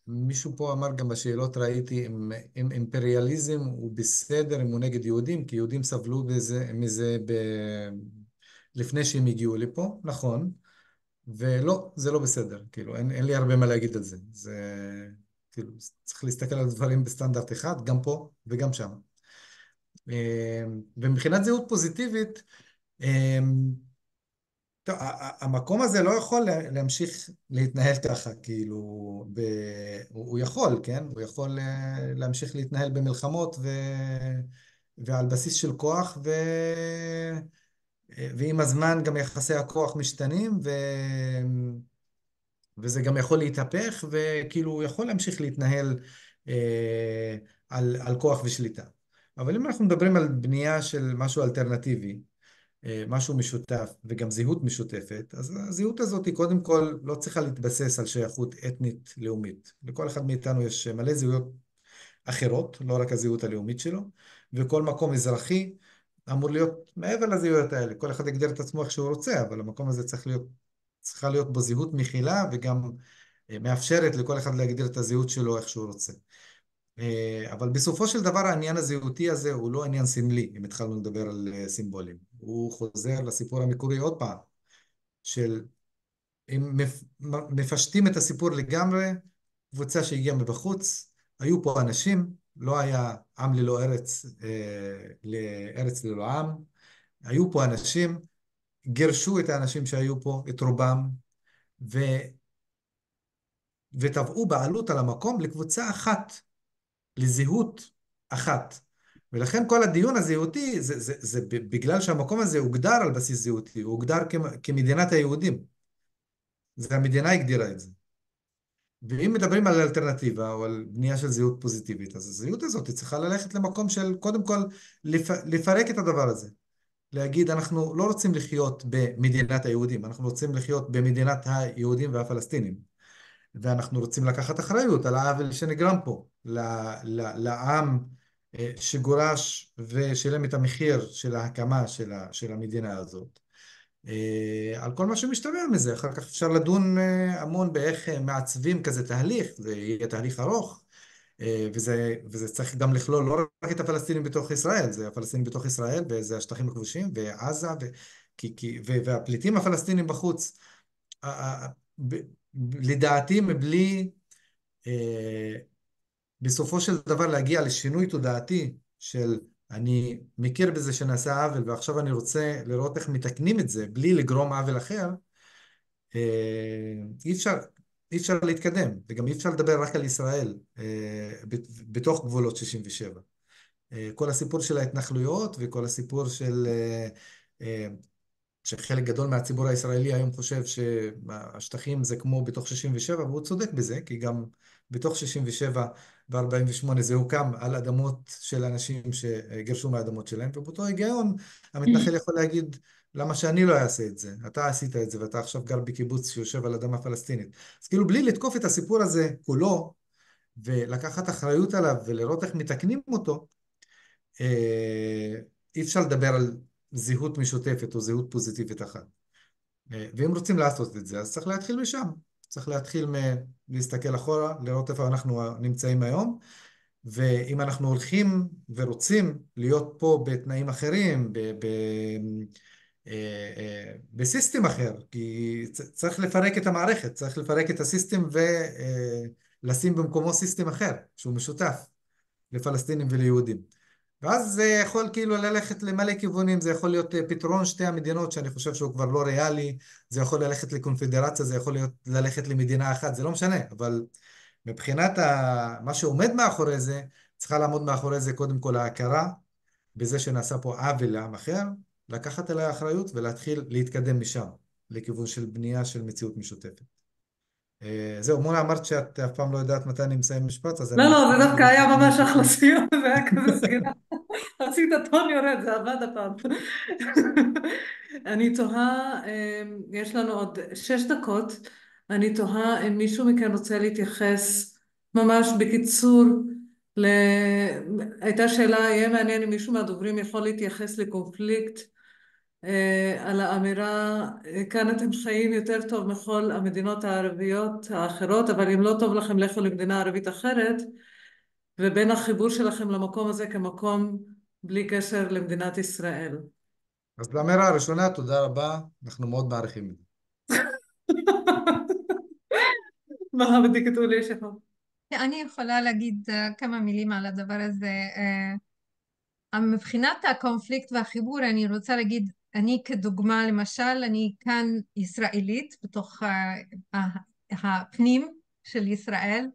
מישהו פה אמר גם בשאלות, ראיתי, אם, אם אימפריאליזם הוא בסדר אם הוא נגד יהודים, כי יהודים סבלו בזה, מזה ב... לפני שהם הגיעו לפה, נכון, ולא, זה לא בסדר, כאילו, אין, אין לי הרבה מה להגיד על זה. זה כאילו, צריך להסתכל על דברים בסטנדרט אחד, גם פה וגם שם. ומבחינת זהות פוזיטיבית, טוב, המקום הזה לא יכול להמשיך להתנהל ככה, כאילו, ב... הוא יכול, כן? הוא יכול אה, להמשיך להתנהל במלחמות ו... ועל בסיס של כוח, ו... ועם הזמן גם יחסי הכוח משתנים, ו... וזה גם יכול להתהפך, וכאילו הוא יכול להמשיך להתנהל אה, על, על כוח ושליטה. אבל אם אנחנו מדברים על בנייה של משהו אלטרנטיבי, אה, משהו משותף וגם זהות משותפת, אז הזהות הזאת היא קודם כל לא צריכה להתבסס על שייכות אתנית לאומית. לכל אחד מאיתנו יש מלא זהויות אחרות, לא רק הזהות הלאומית שלו, וכל מקום אזרחי אמור להיות מעבר לזהויות האלה. כל אחד יגדיר את עצמו איך שהוא רוצה, אבל המקום הזה צריך להיות, צריכה להיות בו זהות מכילה וגם אה, מאפשרת לכל אחד להגדיר את הזהות שלו איך שהוא רוצה. אה, אבל בסופו של דבר העניין הזהותי הזה הוא לא עניין סמלי, אם התחלנו לדבר על אה, סימבולים. הוא חוזר לסיפור המקורי עוד פעם, של אם מפשטים את הסיפור לגמרי, קבוצה שהגיעה מבחוץ, היו פה אנשים, לא היה עם ללא ארץ, אה, לארץ ללא עם, היו פה אנשים, גירשו את האנשים שהיו פה, את רובם, ו... וטבעו בעלות על המקום לקבוצה אחת. לזהות אחת. ולכן כל הדיון הזהותי זה, זה, זה, בגלל שהמקום הזה הוגדר על בסיס זהותי, הוא הוגדר כמדינת היהודים. זה המדינה הגדירה את זה. ואם מדברים על אלטרנטיבה או על בנייה של זהות פוזיטיבית, אז הזהות הזאת צריכה ללכת למקום של קודם כל לפ... לפרק את הדבר הזה. להגיד אנחנו לא רוצים לחיות במדינת היהודים, אנחנו רוצים לחיות במדינת היהודים והפלסטינים. ואנחנו רוצים לקחת אחריות על העוול שנגרם פה, לעם אה, שגורש ושילם את המחיר של ההקמה של המדינה הזאת. אה, על כל מה שמשתמע מזה, אחר כך אפשר לדון אה, המון באיך מעצבים כזה תהליך, זה יהיה תהליך ארוך, וזה, וזה צריך גם לכלול לא רק את הפלסטינים בתוך ישראל, זה הפלסטינים בתוך ישראל, וזה השטחים הכבושים, ועזה, ו, כי, כי, והפליטים הפלסטינים בחוץ. לדעתי, מבלי בסופו של דבר להגיע לשינוי תודעתי של אני מכיר בזה שנעשה עוול ועכשיו אני רוצה לראות איך מתקנים את זה בלי לגרום עוול אחר, אה, אי אפשר, אי אפשר להתקדם, וגם אי אפשר לדבר רק על ישראל אה, בתוך גבולות 67. אה, כל הסיפור של ההתנחלויות וכל הסיפור של שחלק גדול מהציבור הישראלי היום חושב שהשטחים זה כמו בתוך 67, והוא צודק בזה, כי גם בתוך 67 ו-48 זה הוקם על אדמות של אנשים שגירשו מהאדמות שלהם, ובאותו היגיון המתנחל יכול להגיד, למה שאני לא אעשה את זה? אתה עשית את זה ואתה עכשיו גר בקיבוץ שיושב על אדמה פלסטינית. אז כאילו בלי לתקוף את הסיפור הזה כולו, ולקחת אחריות עליו ולראות איך מתקנים אותו, אה, אי אפשר לדבר על זהות משותפת או זהות פוזיטיבית אחת. אה, ואם רוצים לעשות את זה, אז צריך להתחיל משם. צריך להתחיל מלהסתכל אחורה, לראות איפה אנחנו נמצאים היום, ואם אנחנו הולכים ורוצים להיות פה בתנאים אחרים, ב... ב אה, אה, בסיסטם אחר, כי צריך לפרק את המערכת, צריך לפרק את הסיסטם ולשים במקומו סיסטם אחר, שהוא משותף לפלסטינים וליהודים. ואז זה יכול כאילו ללכת למלא כיוונים, זה יכול להיות אה, פתרון שתי המדינות שאני חושב שהוא כבר לא ריאלי, זה יכול ללכת לקונפדרציה, זה יכול להיות ללכת למדינה אחת, זה לא משנה, אבל מבחינת ה... מה שעומד מאחורי זה, צריכה לעמוד מאחורי זה קודם כל ההכרה בזה שנעשה פה עוול לעם אחר, לקחת עליה אחריות ולהתחיל להתקדם משם, לכיוון של בנייה של מציאות משותפת. אה, זהו, מונה אמרת שאת אף פעם לא יודעת מתי אני מסיים משפט, אז... לא, לא, זה דווקא היה ממש אחלה סיום, זה היה כזה סגירה. עשית טון יורד, זה עבד הפעם. אני תוהה, אה, יש לנו עוד שש דקות, אני תוהה אם מישהו מכם רוצה להתייחס ממש בקיצור ל... הייתה שאלה, יהיה מעניין אם מישהו מהדוברים יכול להתייחס לקונפליקט על האמירה, אה, כאן אתם חיים יותר טוב מכל המדינות הערביות האחרות, אבל אם לא טוב לכם לכו למדינה ערבית אחרת, ובין החיבור שלכם למקום הזה כמקום בלי קשר למדינת ישראל. אז לאמירה הראשונה, תודה רבה, אנחנו מאוד מעריכים את זה. מה בדיוק כתוב לי שפה? אני יכולה להגיד אה, כמה מילים על הדבר הזה. מבחינת הקונפליקט והחיבור, אני רוצה להגיד אני כדוגמה למשל, אני כאן ישראלית בתוך הפנים של ישראל,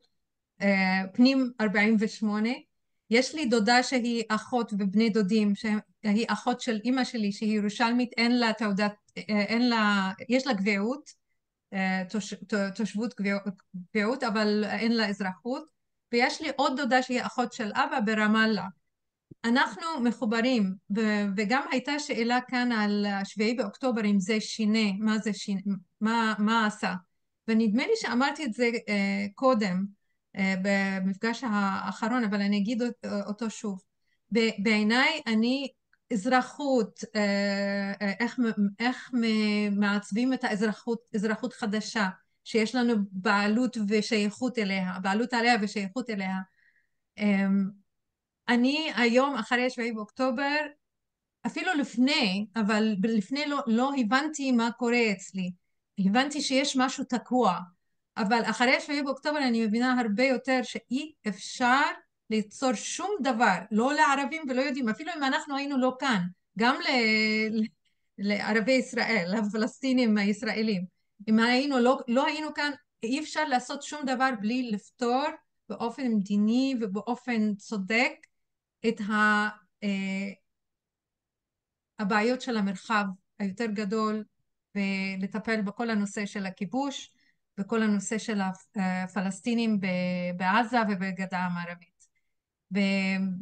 אה, פנים 48. יש לי דודה שהיא אחות ובני דודים, שהיא אחות של אימא שלי שהיא ירושלמית, אין לה תעודת, אה, אין לה, יש לה גביעות, אה, תוש, תושבות גביעות, אבל אין לה אזרחות, ויש לי עוד דודה שהיא אחות של אבא ברמאללה. אנחנו מחוברים, וגם הייתה שאלה כאן על השביעי באוקטובר, אם זה שינה, מה זה שינה, מה, מה עשה. ונדמה לי שאמרתי את זה uh, קודם, uh, במפגש האחרון, אבל אני אגיד אותו שוב. בעיניי אני אזרחות, uh, איך, איך מעצבים את האזרחות, אזרחות חדשה, שיש לנו בעלות ושייכות אליה, בעלות עליה ושייכות אליה. אני היום, אחרי השביעי באוקטובר, אפילו לפני, אבל לפני לא, לא הבנתי מה קורה אצלי. הבנתי שיש משהו תקוע. אבל אחרי השביעי באוקטובר אני מבינה הרבה יותר שאי אפשר ליצור שום דבר, לא לערבים ולא יהודים, אפילו אם אנחנו היינו לא כאן, גם ל... לערבי ישראל, לפלסטינים הישראלים. אם היינו, לא, לא היינו כאן, אי אפשר לעשות שום דבר בלי לפתור באופן מדיני ובאופן צודק את ה, אה, הבעיות של המרחב היותר גדול ולטפל בכל הנושא של הכיבוש וכל הנושא של הפלסטינים בעזה ובגדה המערבית.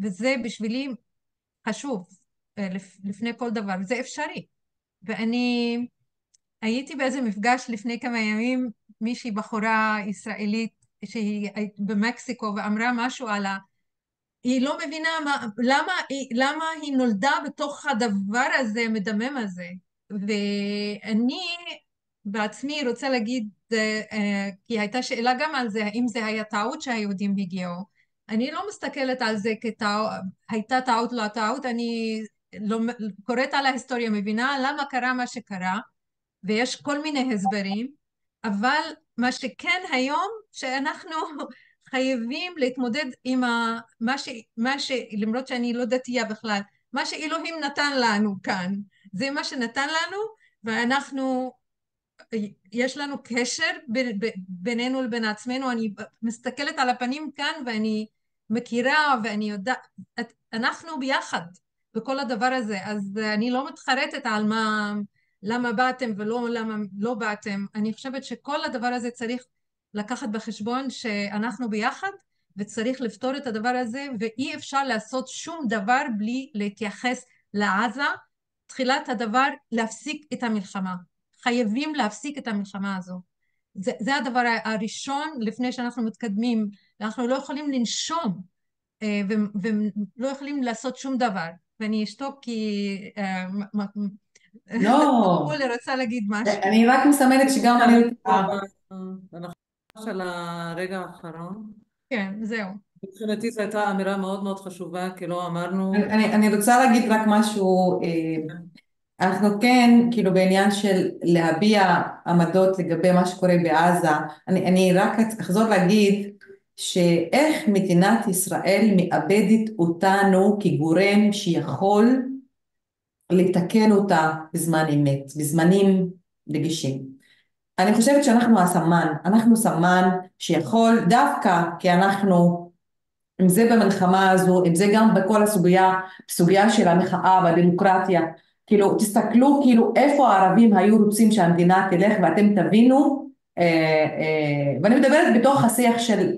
וזה בשבילי חשוב אה, לפני כל דבר, וזה אפשרי. ואני הייתי באיזה מפגש לפני כמה ימים, מישהי בחורה ישראלית שהיא במקסיקו ואמרה משהו על ה... היא לא מבינה מה, למה, למה היא נולדה בתוך הדבר הזה, המדמם הזה. ואני בעצמי רוצה להגיד, אה, כי הייתה שאלה גם על זה, האם זה היה טעות שהיהודים הגיעו. אני לא מסתכלת על זה כטעות, הייתה טעות, לא טעות, אני לא, קוראת על ההיסטוריה, מבינה למה קרה מה שקרה, ויש כל מיני הסברים, אבל מה שכן היום, שאנחנו חייבים להתמודד עם ה, מה, ש, מה ש... למרות שאני לא דתייה בכלל, מה שאלוהים נתן לנו כאן. זה מה שנתן לנו, ואנחנו, יש לנו קשר ב, ב, בינינו לבין עצמנו. אני מסתכלת על הפנים כאן ואני מכירה ואני יודעת, אנחנו ביחד בכל הדבר הזה. אז אני לא מתחרטת על מה, למה באתם ולא למה לא באתם. אני חושבת שכל הדבר הזה צריך לקחת בחשבון שאנחנו ביחד וצריך לפתור את הדבר הזה ואי אפשר לעשות שום דבר בלי להתייחס לעזה. תחילת הדבר להפסיק את המלחמה. חייבים להפסיק את המלחמה הזו. זה, זה הדבר הראשון לפני שאנחנו מתקדמים. אנחנו לא יכולים לנשום אה, ולא יכולים לעשות שום דבר. ואני אשתוק כי... אה, לא. אני רוצה להגיד משהו. אני רק מסמנת שגם אני... של הרגע האחרון. כן, זהו. מבחינתי זו הייתה אמירה מאוד מאוד חשובה, כי לא אמרנו... אני, אני רוצה להגיד רק משהו, אה, אנחנו כן, כאילו בעניין של להביע עמדות לגבי מה שקורה בעזה, אני, אני רק אחזור להגיד שאיך מדינת ישראל מאבדת אותנו כגורם שיכול לתקן אותה בזמן אמת, בזמנים רגישים. אני חושבת שאנחנו הסמן, אנחנו סמן שיכול דווקא כי אנחנו, אם זה במלחמה הזו, אם זה גם בכל הסוגיה, סוגיה של המחאה והדמוקרטיה, כאילו תסתכלו כאילו איפה הערבים היו רוצים שהמדינה תלך ואתם תבינו, אה, אה, ואני מדברת בתוך השיח של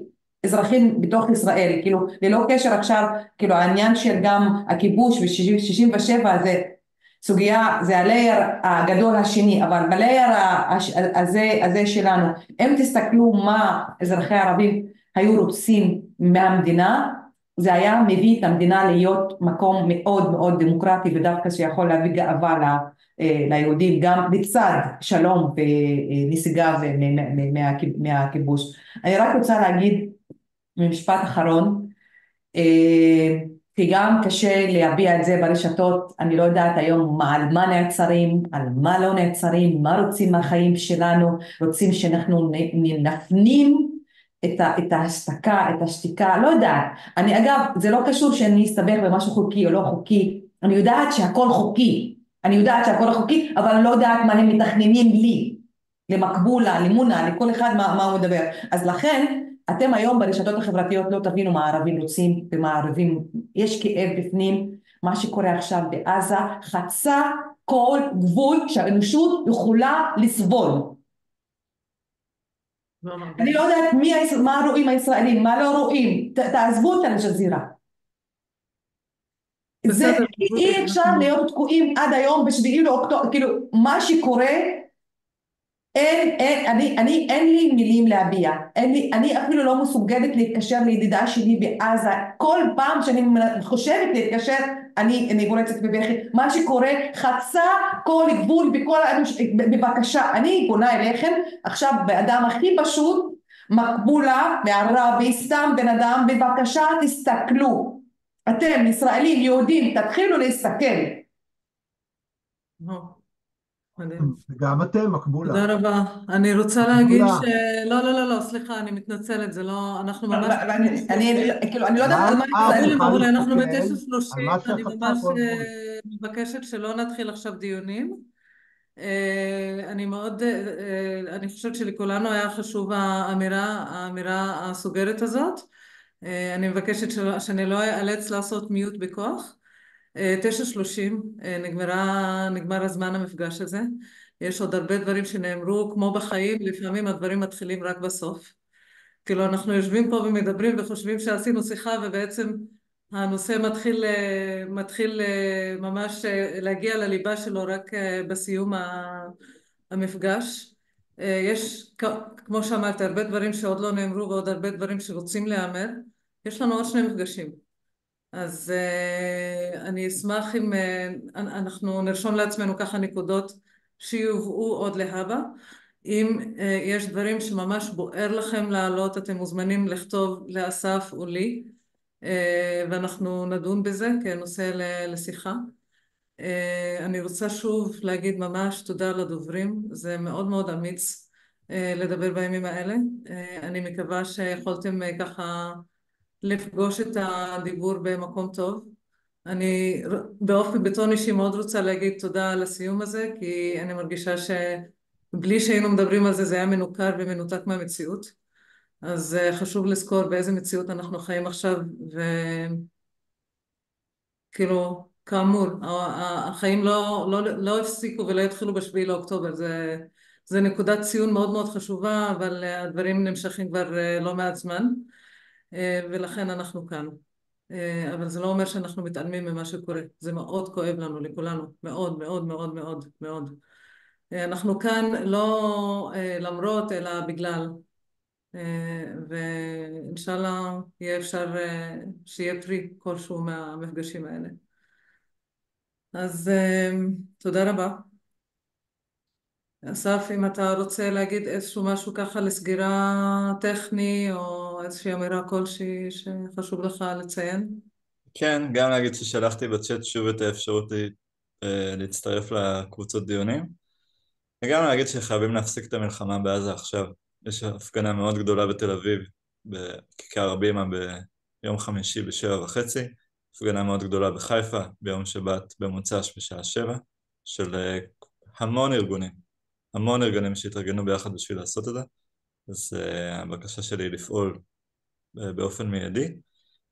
אזרחים בתוך ישראל, כאילו ללא קשר עכשיו, כאילו העניין של גם הכיבוש ו-67 זה סוגיה, זה הלייר הגדול השני, אבל בלייר הזה, הזה שלנו, אם תסתכלו מה אזרחי הערבים היו רוצים מהמדינה, זה היה מביא את המדינה להיות מקום מאוד מאוד דמוקרטי ודווקא שיכול להביא גאווה ל, אה, ליהודים גם בצד שלום ונסיגה מהכיבוש. אני רק רוצה להגיד משפט אחרון, אה, כי גם קשה להביע את זה ברשתות, אני לא יודעת היום מה, על מה נעצרים, על מה לא נעצרים, מה רוצים מהחיים שלנו, רוצים שאנחנו נפנים את, ה, את ההשתקה, את השתיקה, לא יודעת. אני אגב, זה לא קשור שאני אסתבך במשהו חוקי או לא חוקי, אני יודעת שהכל חוקי, אני יודעת שהכל חוקי, אבל לא יודעת מה הם מתכננים לי, למקבולה, למונה, לכל אחד מה, מה הוא מדבר. אז לכן, אתם היום ברשתות החברתיות לא תבינו מה הערבים רוצים ומה הערבים, יש כאב בפנים, מה שקורה עכשיו בעזה חצה כל גבול שהאנושות יכולה לסבול. אני לא יודעת מי, מה רואים הישראלים, מה לא רואים, תעזבו את אל-ג'זירה. זה אי אפשר להיות תקועים עד היום בשביעי לאוקטובר, כאילו מה שקורה אין, אין, אני, אני, אין לי מילים להביע, אין לי, אני אפילו לא מסוגלת להתקשר לידידה שלי בעזה, כל פעם שאני חושבת להתקשר, אני, אני פורצת בבכי, מה שקורה חצה כל גבול בכל, בבקשה, אני פונה אליכם עכשיו באדם הכי פשוט, מקבולה, מערבי, סתם בן אדם, בבקשה תסתכלו, אתם ישראלים, יהודים, תתחילו להסתכל. מדהים. וגם אתם, מקבולה. תודה רבה. אני רוצה להגיד ש... לא, לא, לא, לא, סליחה, אני מתנצלת, זה לא... אנחנו ממש... אני כאילו, אני לא יודעת על מה... אנחנו בתשע שלושים, אני ממש אה, מבקשת שלא נתחיל עכשיו דיונים. אה, אני מאוד... אה, אני חושבת שלכולנו היה חשוב האמירה, האמירה הסוגרת הזאת. אני מבקשת שאני לא אאלץ לעשות מיוט בכוח. תשע שלושים, נגמר הזמן המפגש הזה. יש עוד הרבה דברים שנאמרו, כמו בחיים, לפעמים הדברים מתחילים רק בסוף. כאילו אנחנו יושבים פה ומדברים וחושבים שעשינו שיחה ובעצם הנושא מתחיל, מתחיל ממש להגיע לליבה שלו רק בסיום המפגש. יש, כמו שאמרתי, הרבה דברים שעוד לא נאמרו ועוד הרבה דברים שרוצים להיאמר. יש לנו עוד שני מפגשים. אז אני אשמח אם אנחנו נרשום לעצמנו ככה נקודות שיובאו עוד להבא. אם יש דברים שממש בוער לכם להעלות, אתם מוזמנים לכתוב לאסף או לי, ואנחנו נדון בזה כנושא לשיחה. אני רוצה שוב להגיד ממש תודה לדוברים, זה מאוד מאוד אמיץ לדבר בימים האלה. אני מקווה שיכולתם ככה לפגוש את הדיבור במקום טוב. אני באופן בטון אישי מאוד רוצה להגיד תודה על הסיום הזה, כי אני מרגישה שבלי שהיינו מדברים על זה, זה היה מנוכר ומנותק מהמציאות. אז חשוב לזכור באיזה מציאות אנחנו חיים עכשיו, וכאילו, כאמור, החיים לא, לא, לא הפסיקו ולא התחילו בשביעי לאוקטובר, זה, זה נקודת ציון מאוד מאוד חשובה, אבל הדברים נמשכים כבר לא מעט זמן, ולכן אנחנו כאן. אבל זה לא אומר שאנחנו מתעלמים ממה שקורה, זה מאוד כואב לנו, לכולנו, מאוד מאוד מאוד מאוד מאוד. אנחנו כאן לא למרות, אלא בגלל, ואינשאללה יהיה אפשר שיהיה פרי כלשהו מהמפגשים האלה. אז תודה רבה. אסף, אם אתה רוצה להגיד איזשהו משהו ככה לסגירה טכני, או איזושהי אמירה כלשהי שחשוב לך לציין? כן, גם להגיד ששלחתי בצ'אט שוב את האפשרות להצטרף לקבוצות דיונים, וגם להגיד שחייבים להפסיק את המלחמה בעזה עכשיו. יש הפגנה מאוד גדולה בתל אביב, בכיכר הבימה ביום חמישי בשבע וחצי, הפגנה מאוד גדולה בחיפה ביום שבת במוצ"ש בשעה שבע, של המון ארגונים, המון ארגונים שהתארגנו ביחד בשביל לעשות את זה, אז הבקשה שלי לפעול באופן מיידי,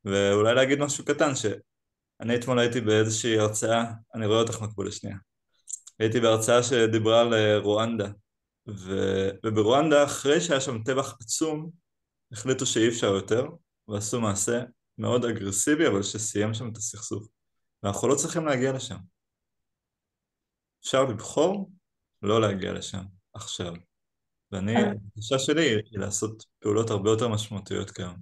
ואולי להגיד משהו קטן, שאני אתמול הייתי באיזושהי הרצאה, אני רואה אותך מקבול לשנייה, הייתי בהרצאה שדיברה על רואנדה, וברואנדה אחרי שהיה שם טבח עצום, החליטו שאי אפשר יותר, ועשו מעשה מאוד אגרסיבי, אבל שסיים שם את הסכסוך. ואנחנו לא צריכים להגיע לשם. אפשר לבחור לא להגיע לשם עכשיו. ואני, הבקשה שלי היא לעשות פעולות הרבה יותר משמעותיות כיום.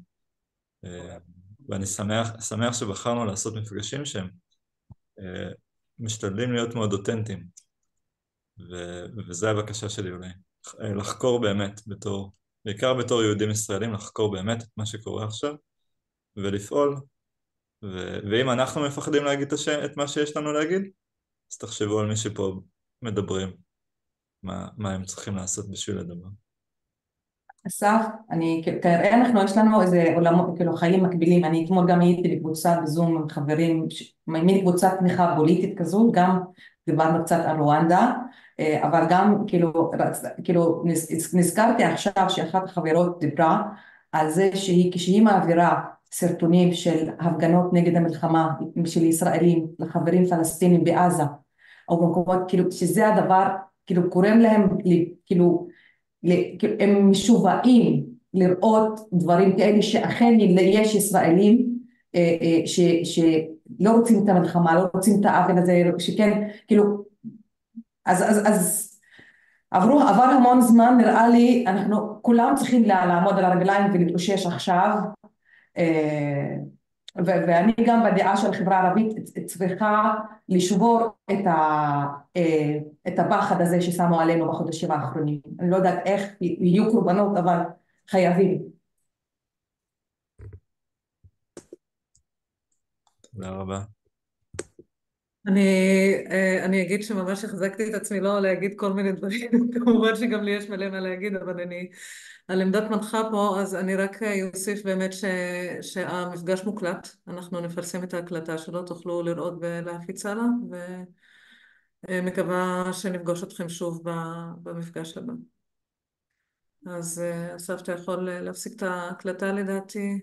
ואני שמח, שמח שבחרנו לעשות מפגשים שהם משתדלים להיות מאוד אותנטיים. וזו הבקשה שלי אולי. לחקור באמת בתור, בעיקר בתור יהודים ישראלים, לחקור באמת את מה שקורה עכשיו. ולפעול, ו... ואם אנחנו מפחדים להגיד את, הש... את מה שיש לנו להגיד, אז תחשבו על מי שפה מדברים, מה, מה הם צריכים לעשות בשביל לדבר. אסף, אני, כנראה אנחנו, יש לנו איזה עולמות, כאילו חיים מקבילים, אני אתמול גם הייתי בקבוצה בזום עם חברים, מין קבוצת תמיכה פוליטית כזו, גם דיברנו קצת על רואנדה, אבל גם כאילו, כאילו נזכרתי עכשיו שאחת החברות דיברה על זה שהיא, כשהיא מעבירה סרטונים של הפגנות נגד המלחמה של ישראלים לחברים פלסטינים בעזה או במקומות כאילו שזה הדבר כאילו גורם להם כאילו הם משוועים לראות דברים כאלה שאכן יש ישראלים שלא רוצים את המלחמה לא רוצים את העוול הזה שכן כאילו אז אז אז עברו עבר המון זמן נראה לי אנחנו כולם צריכים לעמוד על הרגליים ולהתאושש עכשיו ואני גם בדעה של החברה הערבית צריכה לשבור את, ה, את הפחד הזה ששמו עלינו בחודשים האחרונים. אני לא יודעת איך יהיו קורבנות, אבל חייבים. תודה רבה. אני, אני אגיד שממש החזקתי את עצמי לא להגיד כל מיני דברים, כמובן שגם לי יש מלא מה להגיד, אבל אני על עמדת מנחה פה, אז אני רק אוסיף באמת ש, שהמפגש מוקלט, אנחנו נפרסם את ההקלטה שלו, תוכלו לראות ולהפיץ הלאה, ומקווה שנפגוש אתכם שוב במפגש הבא. אז אסף, אתה יכול להפסיק את ההקלטה לדעתי?